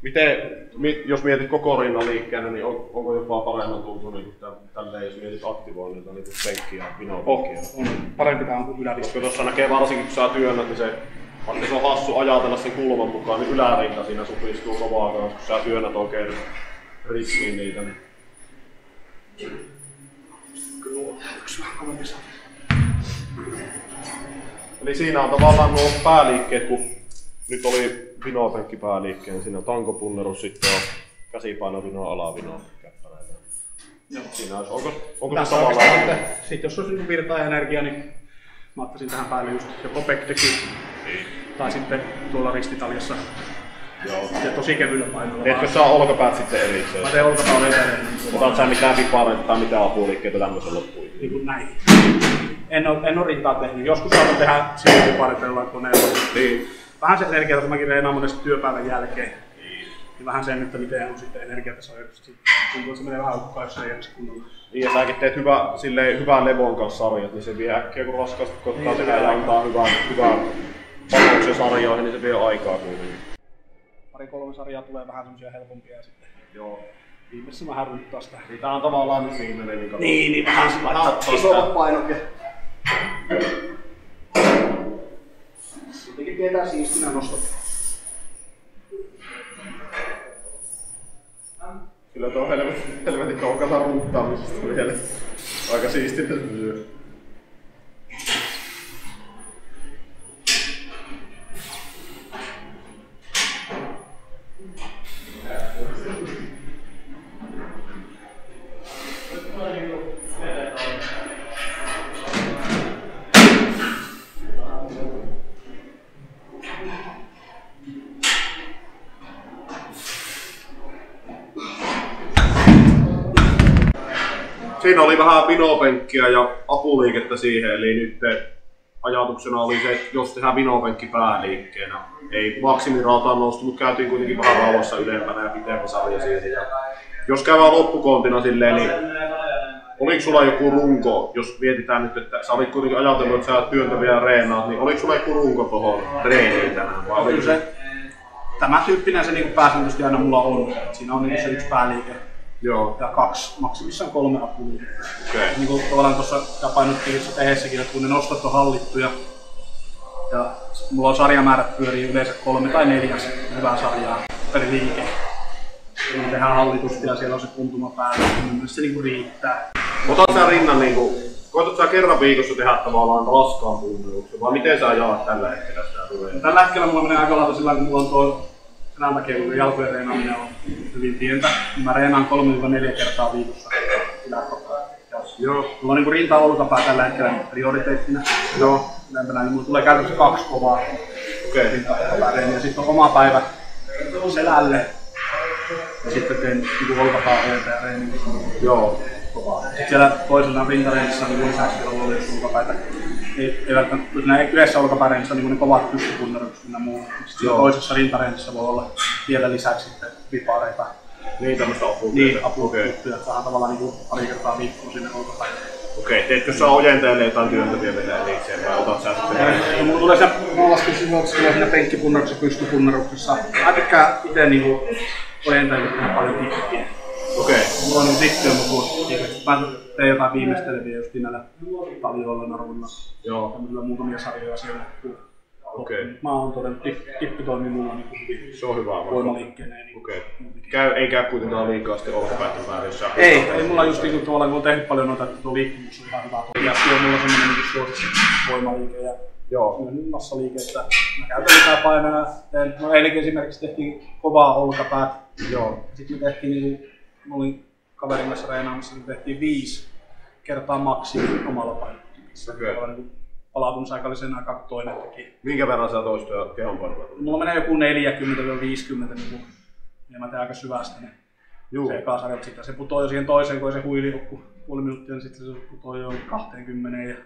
A: Miten, mi- jos mietit koko rinnan liikkeenä, niin on, onko jopa paremman tuntu niin kuin tä- tälleen, jos mietit aktivoinnilta niin kuin penkkiä ja
B: Oh,
A: vinopenkkiä?
B: on. Parempi tää on kuin ylävisto.
A: Koska tuossa näkee varsinkin, kun sä työnnät, niin se, vaikka se on hassu ajatella sen kulman mukaan, niin ylärinta siinä supistuu kovaa kanssa, kun sä työnnät oikein ristiin niitä. Niin.
B: Yksi vähän kovempi saa.
A: Eli siinä on tavallaan nuo pääliikkeet, kun nyt oli vinopenkki pääliikkeen, siinä on tankopunnerus, sitten on käsipaino, vino, alavino, käppäreitä.
B: Joo.
A: Siinä olisi, onko, onko se
B: Tässä
A: tavallaan...
B: sitten, sit jos olisi niinku virtaa ja energiaa, niin mä ottaisin tähän päälle just joko Pektekin tai sitten tuolla ristitaljassa
A: Joo.
B: ja tosi kevyillä painoilla.
A: Teetkö sä olkapäät sitten erikseen?
B: Mä teen olkapäälle edelleen
A: Otat sä mitään pipareita tai mitään apuliikkeitä tämmöisen loppuun?
B: niin kuin näin. En ole, en ole rintaa tehnyt. Joskus saatan tehdä sivuparitella koneella.
A: Niin.
B: Vähän se energia, jos mäkin reenaan monesti työpäivän jälkeen. Niin vähän sen, että miten on sitten energia tässä ajatusta. Tuntuu, että se menee vähän hukkaan, jos ei jaksa kunnolla.
A: Niin, ja säkin teet hyvä, silleen, hyvän levon kanssa sarjat, niin se vie äkkiä, kun raskasta koittaa
B: Niin,
A: tehdä ja antaa hyvän, hyvän panoksen sarjoihin, niin se vie aikaa kuitenkin.
B: Pari kolme sarjaa tulee vähän semmosia helpompia sitten
A: Joo.
B: viimeisessä vähän runttaa sitä.
A: Niin tää on tavallaan nyt viimeinen, niin.
B: Niin, niin vähän isommat
A: sitä.
B: painot ja ketä siis sinä nostat?
A: Kyllä tuo helvetin helveti kaukata ruuttaamisesta vielä. Aika siistiä pysyy. Vinopenkkiä ja apuliikettä siihen, eli nyt ajatuksena oli se, että jos tehdään vinopenkki pääliikkeenä, ei maksimirautaan noustu, mutta käytiin kuitenkin vähän rauhassa ylempänä ja pitemmä sarja siihen. Ja jos käydään loppukontina silleen, niin oliko sulla joku runko, jos mietitään nyt, että sä olit kuitenkin ajatellut, että sä työntäviä reenaat, niin oliko sulla joku runko tuohon reeniin tänään? Vai oliko
B: se, tämä tyyppinen se niin pääsääntöisesti aina mulla on. Siinä on niin se yksi pääliike
A: Joo,
B: ja kaksi, maksimissaan kolme
A: okei. Okay.
B: Niin kuin tavallaan tuossa sitä painottiin se tehdessäkin, että kun ne nostot on hallittuja ja mulla on sarjamäärät pyörii yleensä kolme tai neljä hyvää sarjaa per liike. Ja ne tehdään hallitusti ja siellä on se puntuma päällä, niin mun mielestä se niinku riittää.
A: Otat sä rinnan niinku, koetat sä kerran viikossa tehdä tavallaan raskaan punneruksen, vai miten sä jaat tällä hetkellä sitä tulee?
B: tällä hetkellä mulla menee aika lailla sillä kun mulla on tuo reumakeurin jalkojen reenaaminen on hyvin pientä. Mä reenaan 3-4 kertaa viikossa.
A: Joo,
B: Mulla on niinku rinta olkapää tällä hetkellä prioriteettina.
A: joo,
B: Ylempänä, niin mulla tulee käytännössä kaksi kovaa
A: okei.
B: rintaolkapäreeniä. Ja sitten on oma päivä selälle. Ja sitten teen niinku olkapää ja reeni.
A: Joo,
B: Sitten siellä toisella rintareenissä niin lisäksi vielä oli olkapäitä. Ei, välttämättä, näin yhdessä olkapäreenissä on niin ne kovat pystypunnerukset ynnä muu. Sitten
A: Joo.
B: toisessa rintareenissä voi olla vielä lisäksi sitten vipareita.
A: niin tämmöstä apua.
B: Niin,
A: Okei,
B: okay. Vähän tavallaan niin pari kertaa viikkoon sinne olkapäille.
A: okei. Teetkö sä ojentajalle jotain työntäviä vielä erikseen vai otat sä sitten?
B: Ja mulla tulee se, mä laskin silloin, tulee siinä penkkipunneruksessa, pystypunneruksessa. Mä tykkään itse niinku ojentajille paljon tippiä.
A: Okei,
B: Mulla on on mun suosikkikeikät. Mä teen jotain viimeisteleviä just näillä taljoilla naruilla.
A: joo,
B: Tämmöisillä muutamia sarjoja siellä.
A: okei.
B: Mä oon toimii mulla niinku hyvin
A: Se on hyvä vaikka.
B: voimaliikkeeneen. Niin
A: Okei. Käy, ei käy kuitenkaan liikaa sitten olkapäitten päälle, jos sä...
B: Ei, ei mulla just niinku tuolla, kun on tehnyt paljon noita, että tuo liikkuvuus on ihan hyvä. Ja tuo on mulla semmonen niinku suosikki voimaliike ja
A: Joo,
B: Semmoinen massaliike, että mä käytän lisää painoja. Teen, no eilenkin esimerkiksi tehtiin kovaa olkapäät.
A: joo,
B: Sitten me tehtiin, niin mä olin kaverin kanssa reenaamassa, niin tehtiin viisi kertaa maksimi omalla painottimissa.
A: Okei.
B: Okay. Niin palautumisaikallisen aikaa kuin toinen teki.
A: Minkä verran sä toistoja kehonpainolla tuli?
B: Mulla menee joku 40-50, niin kuin, ja mä teen aika syvästi ne
A: Juu,
B: se ekasarjat sitten. Se putoo jo siihen toiseen, kun se huili joku puoli minuuttia, niin sitten se putoo jo 20 ja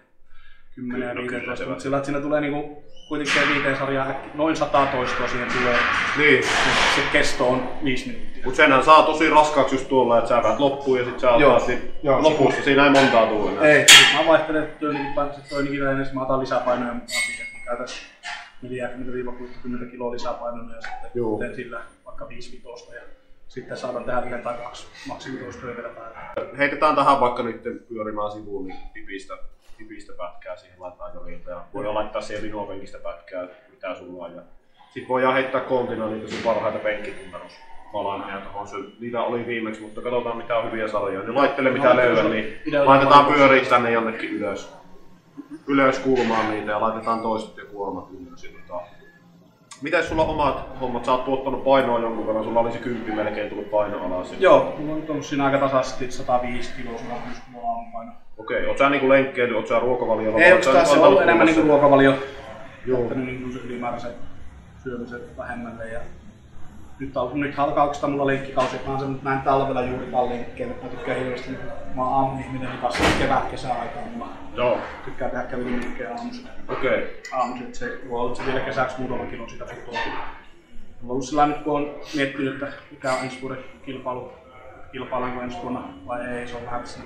B: 10 ja
A: No kyllä,
B: 15.
A: se
B: Mutta sillä, että siinä tulee niinku, kuitenkin se viiteen sarjaan äkki- noin 100 toistoa siihen tulee.
A: niin.
B: Se kesto on 5 minuuttia.
A: Mut senhän saa tosi raskaaksi just tuolla, että sä päät loppuun ja sit sä
B: Joo.
A: sit
B: Joo.
A: lopussa. Siinä ei montaa tule enää.
B: Ei, sit mä vaihtelen työnikin paino, sit toinenkin reeni, sit mä otan lisäpainoja mukaan siihen. Mä käytän 40-60 kiloa lisäpainoja ja sitten
A: Joo.
B: teen sillä vaikka 5 vitosta ja sitten saadaan tehdä yhden tai kaksi maksimitoistoja vielä päälle.
A: Heitetään tähän vaikka nyt pyörimään sivuun, niin pipistä, pipistä pätkää siihen laittaa ja voidaan laittaa siihen vinopenkistä pätkää, mitä sulla on. Ja sit voidaan heittää kontina niitä sun parhaita penkkitunnerusvalaineja tuohon. Se, niitä oli viimeksi, mutta katsotaan mitä on hyviä sarjoja. Niin laittele mitä
B: No,
A: niin laitetaan pyöriä tänne jonnekin ylös. Ylös kulmaan niitä ja laitetaan toiset ja kuormat ylös. Tota, Miten sulla omat hommat? Sä oot tuottanut painoa jonkun verran, sulla oli se kymppi melkein tullut paino alas.
B: Joo, mulla on nyt ollut siinä aika tasaisesti 105 kiloa sulla on just mulla aamupaino.
A: Okei, oot sä niinku lenkkeily, oot sä ruokavaliolla?
B: Ei
A: oot
B: oikeastaan se on ollut enemmän niinku ruokavalio.
A: Joo.
B: Jättänyt niinku se ylimääräisen syömisen vähemmälle ja nyt, al- nyt oikeastaan mulla lenkkikausi, että mä oon semmonen, mä en talvella juurikaan lenkkeillä. Mä tykkään hirveästi, mä oon aamuihminen, niin kasvaa kevät kesäaikaan, niin mä
A: Joo,
B: tykkään tehdä kävelylinkkejä aamuisin.
A: okei.
B: Aamuisin, että se voi olla, että se vielä kesäksi muutama kilo sitä putoaa. Mulla on ollut sillä nyt, kun on miettinyt, että mikä on ensi vuoden kilpailu, kilpaillaanko ensi vuonna vai ei, se on vähän tässä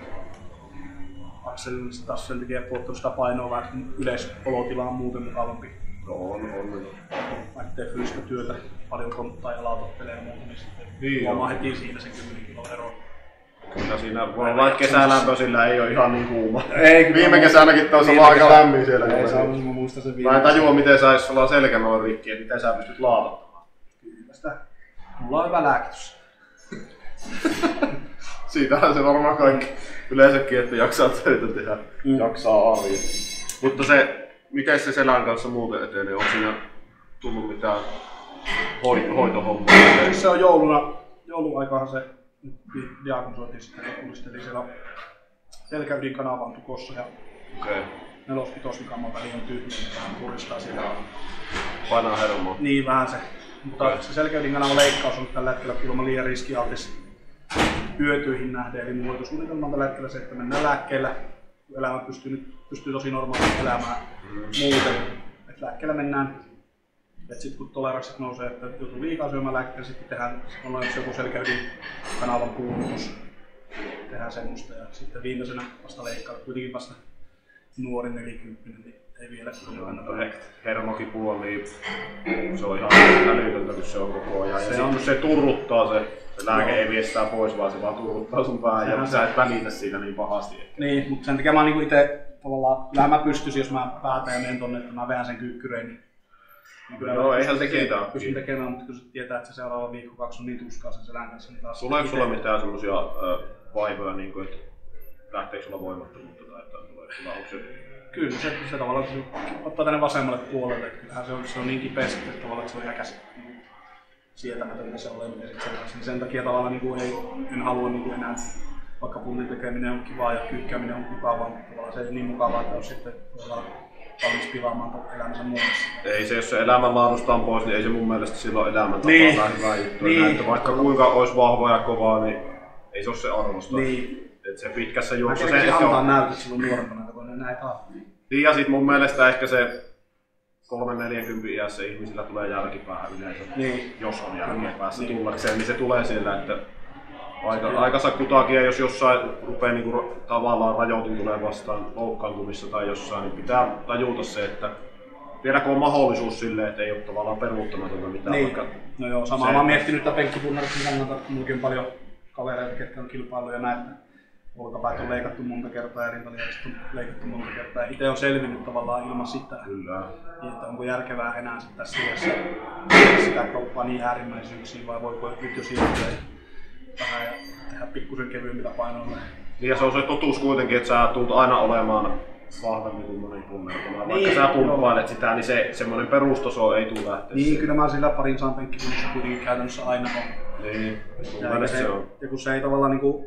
B: Akselin taas sen takia puhuttu sitä painoa vähän yleisolotilaa on muuten mukavampi.
A: No on, on.
B: Mä tee fyysistä työtä, paljon konttaa ja lautottelee ja muuta, niin sitten
A: Niin
B: huomaa heti siinä sen 10 kilon ero.
A: Kyllä siinä voi olla, että kesälämpö sillä ei ole ihan niin kuuma.
B: Ei, kyllä
A: Viime kesänäkin taisi olla
B: viime
A: aika lämmin siellä.
B: Ei, se on, mä muistan sen viime
A: Mä en tajua, miten sä jos sulla on selkä noin rikki, että miten sä pystyt laatottamaan.
B: Kyllä sitä. Mulla on hyvä lääkitys. [LAUGHS]
A: Siitähän se varmaan kaikki yleensäkin, että jaksaa töitä tehdä, mm. jaksaa arjen. Mutta se, miten se selän kanssa muuten etenee, on siinä tullut mitään hoi, hoitohommaa?
B: Se on jouluna, jouluaikahan se diagnosoitiin sitten lopullisesti, eli siellä selkäydin kanava on tukossa ja
A: Okei.
B: nelospitosvikamman väli on tyhjä, niin vähän puristaa sitä.
A: Painaa hermoa.
B: Niin vähän se. Mutta se selkäydin kanavan leikkaus on tällä hetkellä kuulemma liian riskialtis hyötyihin nähden. Eli mun hoitosuunnitelma on tällä hetkellä se, että mennään lääkkeellä. kun Elämä pystyy, nyt, pystyy tosi normaalisti elämään muuten. Et lääkkeellä mennään. Et sit kun toleranssit nousee, että joutuu liikaa syömään lääkkeellä, sitten tehdään, on joku selkäydin kanavan puudutus. Tehdään semmoista ja sitten viimeisenä vasta leikkaa, kuitenkin vasta nuori 40, niin ei vielä kyllä kannata
A: He- Hermokipu niin se on ihan älytöntä, kun se on koko ajan. Ja
B: Se
A: sitten
B: on-
A: kun se turruttaa se, se lääke
B: Joo.
A: ei vie sitä pois, vaan se vaan turruttaa sun pää ja sä et välitä siitä niin pahasti. ehkä.
B: Niin, mutta sen takia mä niinku itse tavallaan, kyllähän mä pystyisin, jos mä päätän ja menen tonne, että mä vedän sen kyykkyreen, niin, niin kyllä mä
A: eihän se ketään
B: Pystyn tekemään, mutta kun tietää, että se seuraava viikko kaksi on niin tuskaa sen selän kanssa, niin taas...
A: Tuleeko sulla mitään semmosia ö, vaivoja, niin kuin, että lähteekö sulla voimattomuutta tai jotain tulee? Sulla onko se...
B: Kyllä, se, se tavallaan se ottaa tänne vasemmalle puolelle, että kyllähän se on, se on niin kipeästi, että tavallaan että se on ihan käsi sietämätöntä se oleminen. Niin sen takia tavallaan niin kuin ei, en halua niin kuin enää, vaikka punnin tekeminen on kivaa ja kyykkääminen on mukavaa, mutta tavallaan se ei niin mukavaa, että on sitten tavallaan valmis pilaamaan ton elämänsä muodossa.
A: Ei se, jos se elämänlaadusta on pois, niin ei se mun mielestä silloin elämäntapa
B: Niin.
A: niin. hyvä juttu.
B: Niin.
A: Että vaikka kuinka olisi vahva ja kova, niin ei se ole se arvosta.
B: Niin.
A: Et se pitkässä juoksussa se ehkä
B: antaa
A: on.
B: näytöt silloin nuorempana, kun ne näin taas.
A: Niin ja sit mun mielestä ehkä se 3-40 iässä ihmisillä tulee järkipäähän yleensä.
B: Niin.
A: Jos on järkeä päässä
B: Niin.
A: tullakseen, niin se tulee siellä, että aika, aikansa kutakin, ja jos jossain rupeaa niinku tavallaan rajoitin tulee vastaan loukkaantumissa tai jossain, niin pitää tajuta se, että vielä kun on mahdollisuus silleen, että ei ole tavallaan peruuttamatonta mitään,
B: Niin.
A: vaikka
B: No joo, sama.
A: Se-
B: Mä oon miettinyt tätä penkkipunnarista kannalta, että mullakin on paljon kavereita, ketkä on kilpailuja näin, että olkapäät on leikattu monta kertaa ja rintalihakset on leikattu monta kertaa. Itse on selvinnyt tavallaan ilman sitä,
A: kyllä.
B: niin että onko järkevää enää sitten tässä sitä kroppaa niin äärimmäisyyksiin vai voiko nyt jo siirtyä vähän tehdä pikkusen kevyemmillä painoilla.
A: Niin ja se on se totuus kuitenkin, että sä tulet aina olemaan vahvemmin kuin moni punnertama. Vaikka
B: Niin,
A: sä pumppailet sitä, niin se semmoinen perustaso ei tule lähteä.
B: Niin,
A: siihen.
B: kyllä mä sillä parin saan penkkipunnissa kuitenkin käytännössä aina on.
A: Niin,
B: Ja, se,
A: se on.
B: ja kun se ei tavallaan niinku,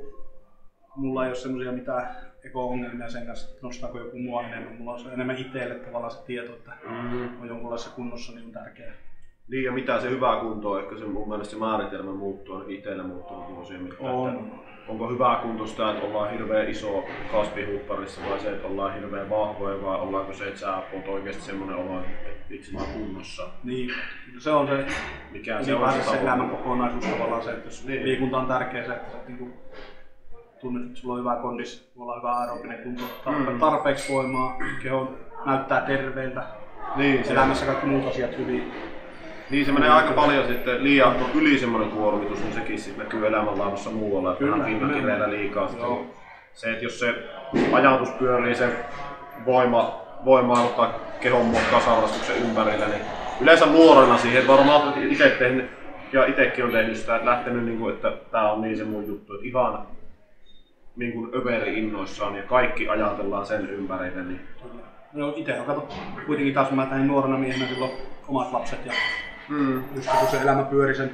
B: mulla ei ole semmoisia mitään eko-ongelmia sen kanssa, että nostaako joku mua enemmän. Mulla on se enemmän itselle tavallaan se tieto, että
A: Mm.
B: on jonkunlaisessa kunnossa, niin on tärkeää.
A: Niin ja mitä se hyvä kunto on, ehkä se mun mielestä se määritelmä muuttuu itsellä muuttunut vuosien mittaan.
B: On.
A: Onko hyvä kunto sitä, että ollaan hirveän iso kasvihupparissa vai se, että ollaan hirveän vahvoja vai ollaanko se, että sä oot oikeasti semmoinen olo, että itse mä kunnossa.
B: Niin, se on se,
A: Mikä se on
B: se
A: tavoite.
B: elämän kokonaisuus tavallaan se, että jos
A: Niin.
B: liikunta on tärkeä se, että sä niinku tunnet, että sulla on hyvä kondis, sulla on hyvä aerobinen kunto, tarpe-
A: Mm.
B: tarpeeksi voimaa, keho näyttää terveeltä,
A: Niin, se,
B: elämässä kaikki muut asiat hyvin.
A: Niin se menee aika paljon sitten liian yli semmoinen kuormitus, niin sekin sitten näkyy elämänlaadussa muualla, että
B: Kyllä,
A: vähän pinnakireillä liikaa. Sitten
B: Joo.
A: se, että jos se ajatus pyörii se voima, voimailu tai kehon kasarastuksen ympärillä, niin yleensä nuorena siihen varmaan itse tehnyt, ja itsekin on tehnyt sitä, että lähtenyt, niin kuin, että tämä on niin se mun juttu, että ihan niin kuin överi innoissaan ja kaikki ajatellaan sen ympärille, niin
B: No itse on kato, kuitenkin taas mä tein nuorena miehenä silloin omat lapset ja
A: mm,
B: just kun se elämä pyöri sen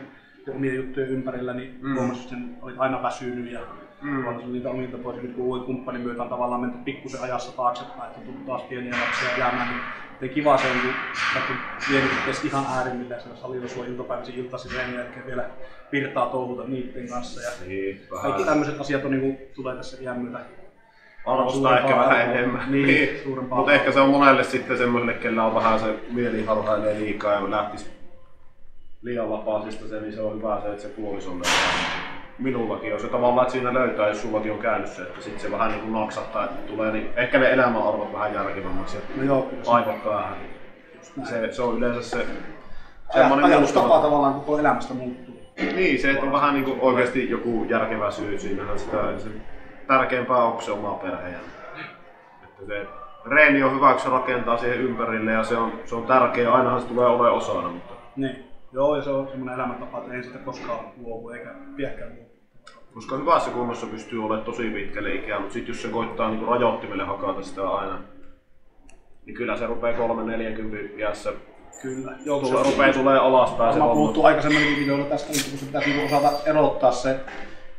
B: ja omien juttujen ympärillä, niin
A: Mm.
B: huomasin, että sen olit aina väsynyt ja
A: Mm.
B: mm. niitä omilta pois. Nyt kun uuden kumppanin myötä on tavallaan menty pikkusen ajassa taaksepäin, että tullut taas pieniä lapsia elämään, niin Miten kiva se on, kun vaikka vienyt ihan äärimmilleen siellä salilla sua iltapäivisin iltaisin sen jälkeen vielä virtaa touhuta niiden kanssa. Ja
A: niin,
B: kaikki tämmöiset asiat on, niin kuin, tulee tässä iän myötä
A: arvostaa ehkä vähän
B: arvoa.
A: enemmän.
B: Niin, suurempaa
A: Mutta ehkä se on monelle sitten semmoiselle, kellä on vähän se mieli harhailee liikaa ja lähtisi liian vapaasista se, niin se on hyvä se, että se puoliso löytää. Minullakin on se tavallaan, että siinä löytää, jos sullakin on käynyt se, että sitten se vähän niin kuin naksattaa, että tulee niin, ehkä ne elämänarvot vähän järkevämmäksi ja
B: No joo,
A: aivot päähän. Se, se on yleensä se semmoinen
B: Ajatustapa tavallaan koko elämästä muuttuu.
A: Niin, se, että on vähän niin kuin oikeasti joku järkevä syy siinähän sitä, se tärkeämpää on se oma perhe. ja- Että se reeni on hyvä, kun se rakentaa siihen ympärille ja se on, se on tärkeä, ainahan se tulee olemaan osana, mutta
B: Niin. Joo, ja se on semmoinen elämäntapa, että ei sitä koskaan luovu eikä piäkään luovu.
A: Koska hyvässä kunnossa pystyy olemaan tosi pitkälle ikää, mutta sitten jos se koittaa niin rajoittimelle hakata sitä aina, niin kyllä se rupeaa 3-40 iässä
B: Kyllä.
A: Joo, se rupeaa tulee alaspäin.
B: Mä puhuttu aikaisemmin videolla tästä, kun se pitää niinku osata erottaa se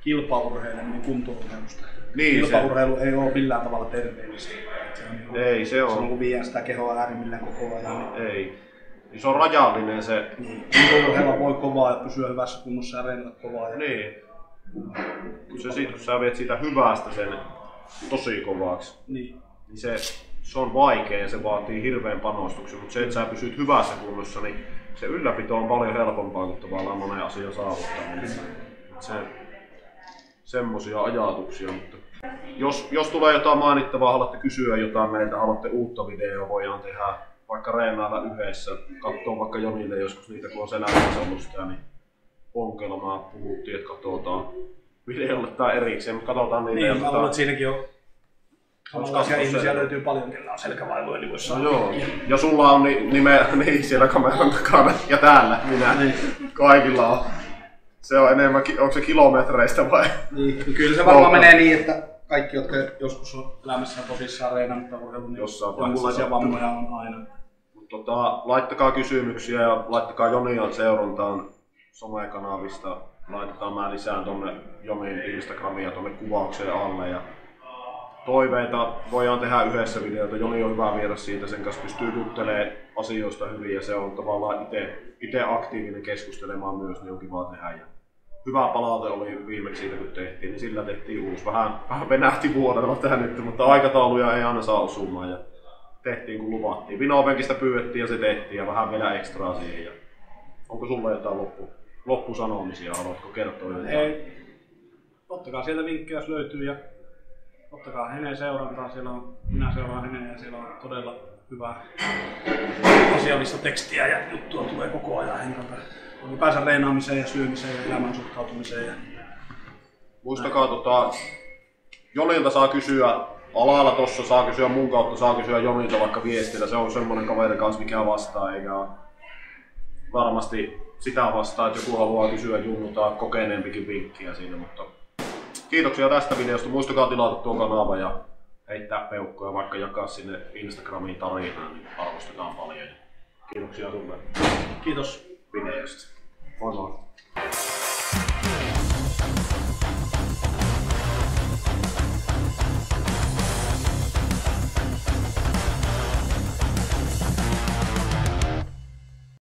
B: kilpaurheilun kuntourheilusta. Niin, Kilpaurheilu se... ei ole millään tavalla terveellistä.
A: Se on niinku, ei se on.
B: Se on kun viiän sitä kehoa äärimmillään koko ajan.
A: Niin... Ei. Niin se on rajallinen se.
B: Niin. Kuntourheilla voi kovaa ja pysyä hyvässä kunnossa ja reenata kovaa. Ja...
A: Niin. Kun se sit, kun sä viet siitä hyvästä sen tosi kovaksi,
B: niin,
A: niin se, se on vaikea ja se vaatii hirveän panostuksen, mutta se, että sä pysyt hyvässä kunnossa, niin se ylläpito on paljon helpompaa kuin tavallaan monen asian saavuttaminen. Se, semmosia ajatuksia, mutta jos, jos tulee jotain mainittavaa, haluatte kysyä jotain meiltä, haluatte uutta videoa, voidaan tehdä vaikka reenailla yhdessä, katsoa vaikka Jonille joskus niitä, kun on selässä ollut sitä, niin onkelmaa puhuttiin, että katsotaan videolle tai erikseen, mutta katsotaan niitä.
B: Niin, mä luulen, että siinäkin on Samanlaisia ihmisiä löytyy paljon, kellä on selkävaivoja, niin voisi
A: no joo. Ja sulla on ni, nime, [LAUGHS] niin siellä kameran takana ja täällä minä. Niin. Kaikilla on. Se on enemmän, onko se kilometreistä vai?
B: Niin, kyllä se varmaan menee niin, että kaikki, jotka joskus on elämässä tosissaan reenannut urheilun, niin jonkunlaisia vammoja on aina.
A: Tota, laittakaa kysymyksiä ja laittakaa Jonian seurantaan somekanavista. Laitetaan mä lisään tonne Jonin Instagramia tonne kuvaukseen alle. Ja toiveita voidaan tehdä yhdessä videota. Joni on hyvä viedä siitä, sen kanssa pystyy juttelemaan asioista hyvin ja se on tavallaan itse aktiivinen keskustelemaan myös, niin on kiva tehdä. Ja hyvä palaute oli viimeksi siitä, kun tehtiin, niin sillä tehtiin uusi. Vähän, vähän venähti vuodella tähän nyt, mutta aikatauluja ei aina saa osumaan ja tehtiin kun luvattiin. Vinopenkistä pyydettiin ja se tehtiin ja vähän vielä ekstraa siihen. Ja onko sulla jotain loppu, loppusanomisia, haluatko kertoa jotain?
B: Ei. Ottakaa sieltä vinkkejä, jos löytyy ja ottakaa Heneen seurantaa. Siellä on, minä seuraan Heneen ja siellä on todella hyvää asiallista tekstiä ja juttua tulee koko ajan Henkalta ylipäänsä reenaamiseen ja syömiseen ja elämän suhtautumiseen. Ja...
A: Muistakaa, tota, Jonilta saa kysyä, alalla tossa saa kysyä mun kautta, saa kysyä Jonilta vaikka viestillä. Se on semmonen kaveri kanssa, mikä vastaa, eikä varmasti sitä vastaa, että joku haluaa kysyä Junnulta kokeneempikin vinkkiä siinä, mutta kiitoksia tästä videosta. Muistakaa tilata tuon kanavan ja heittää peukkoja, vaikka jakaa sinne Instagramiin tarinaa, niin arvostetaan paljon. Kiitoksia sulle.
B: Kiitos
A: videosta. Moi moi.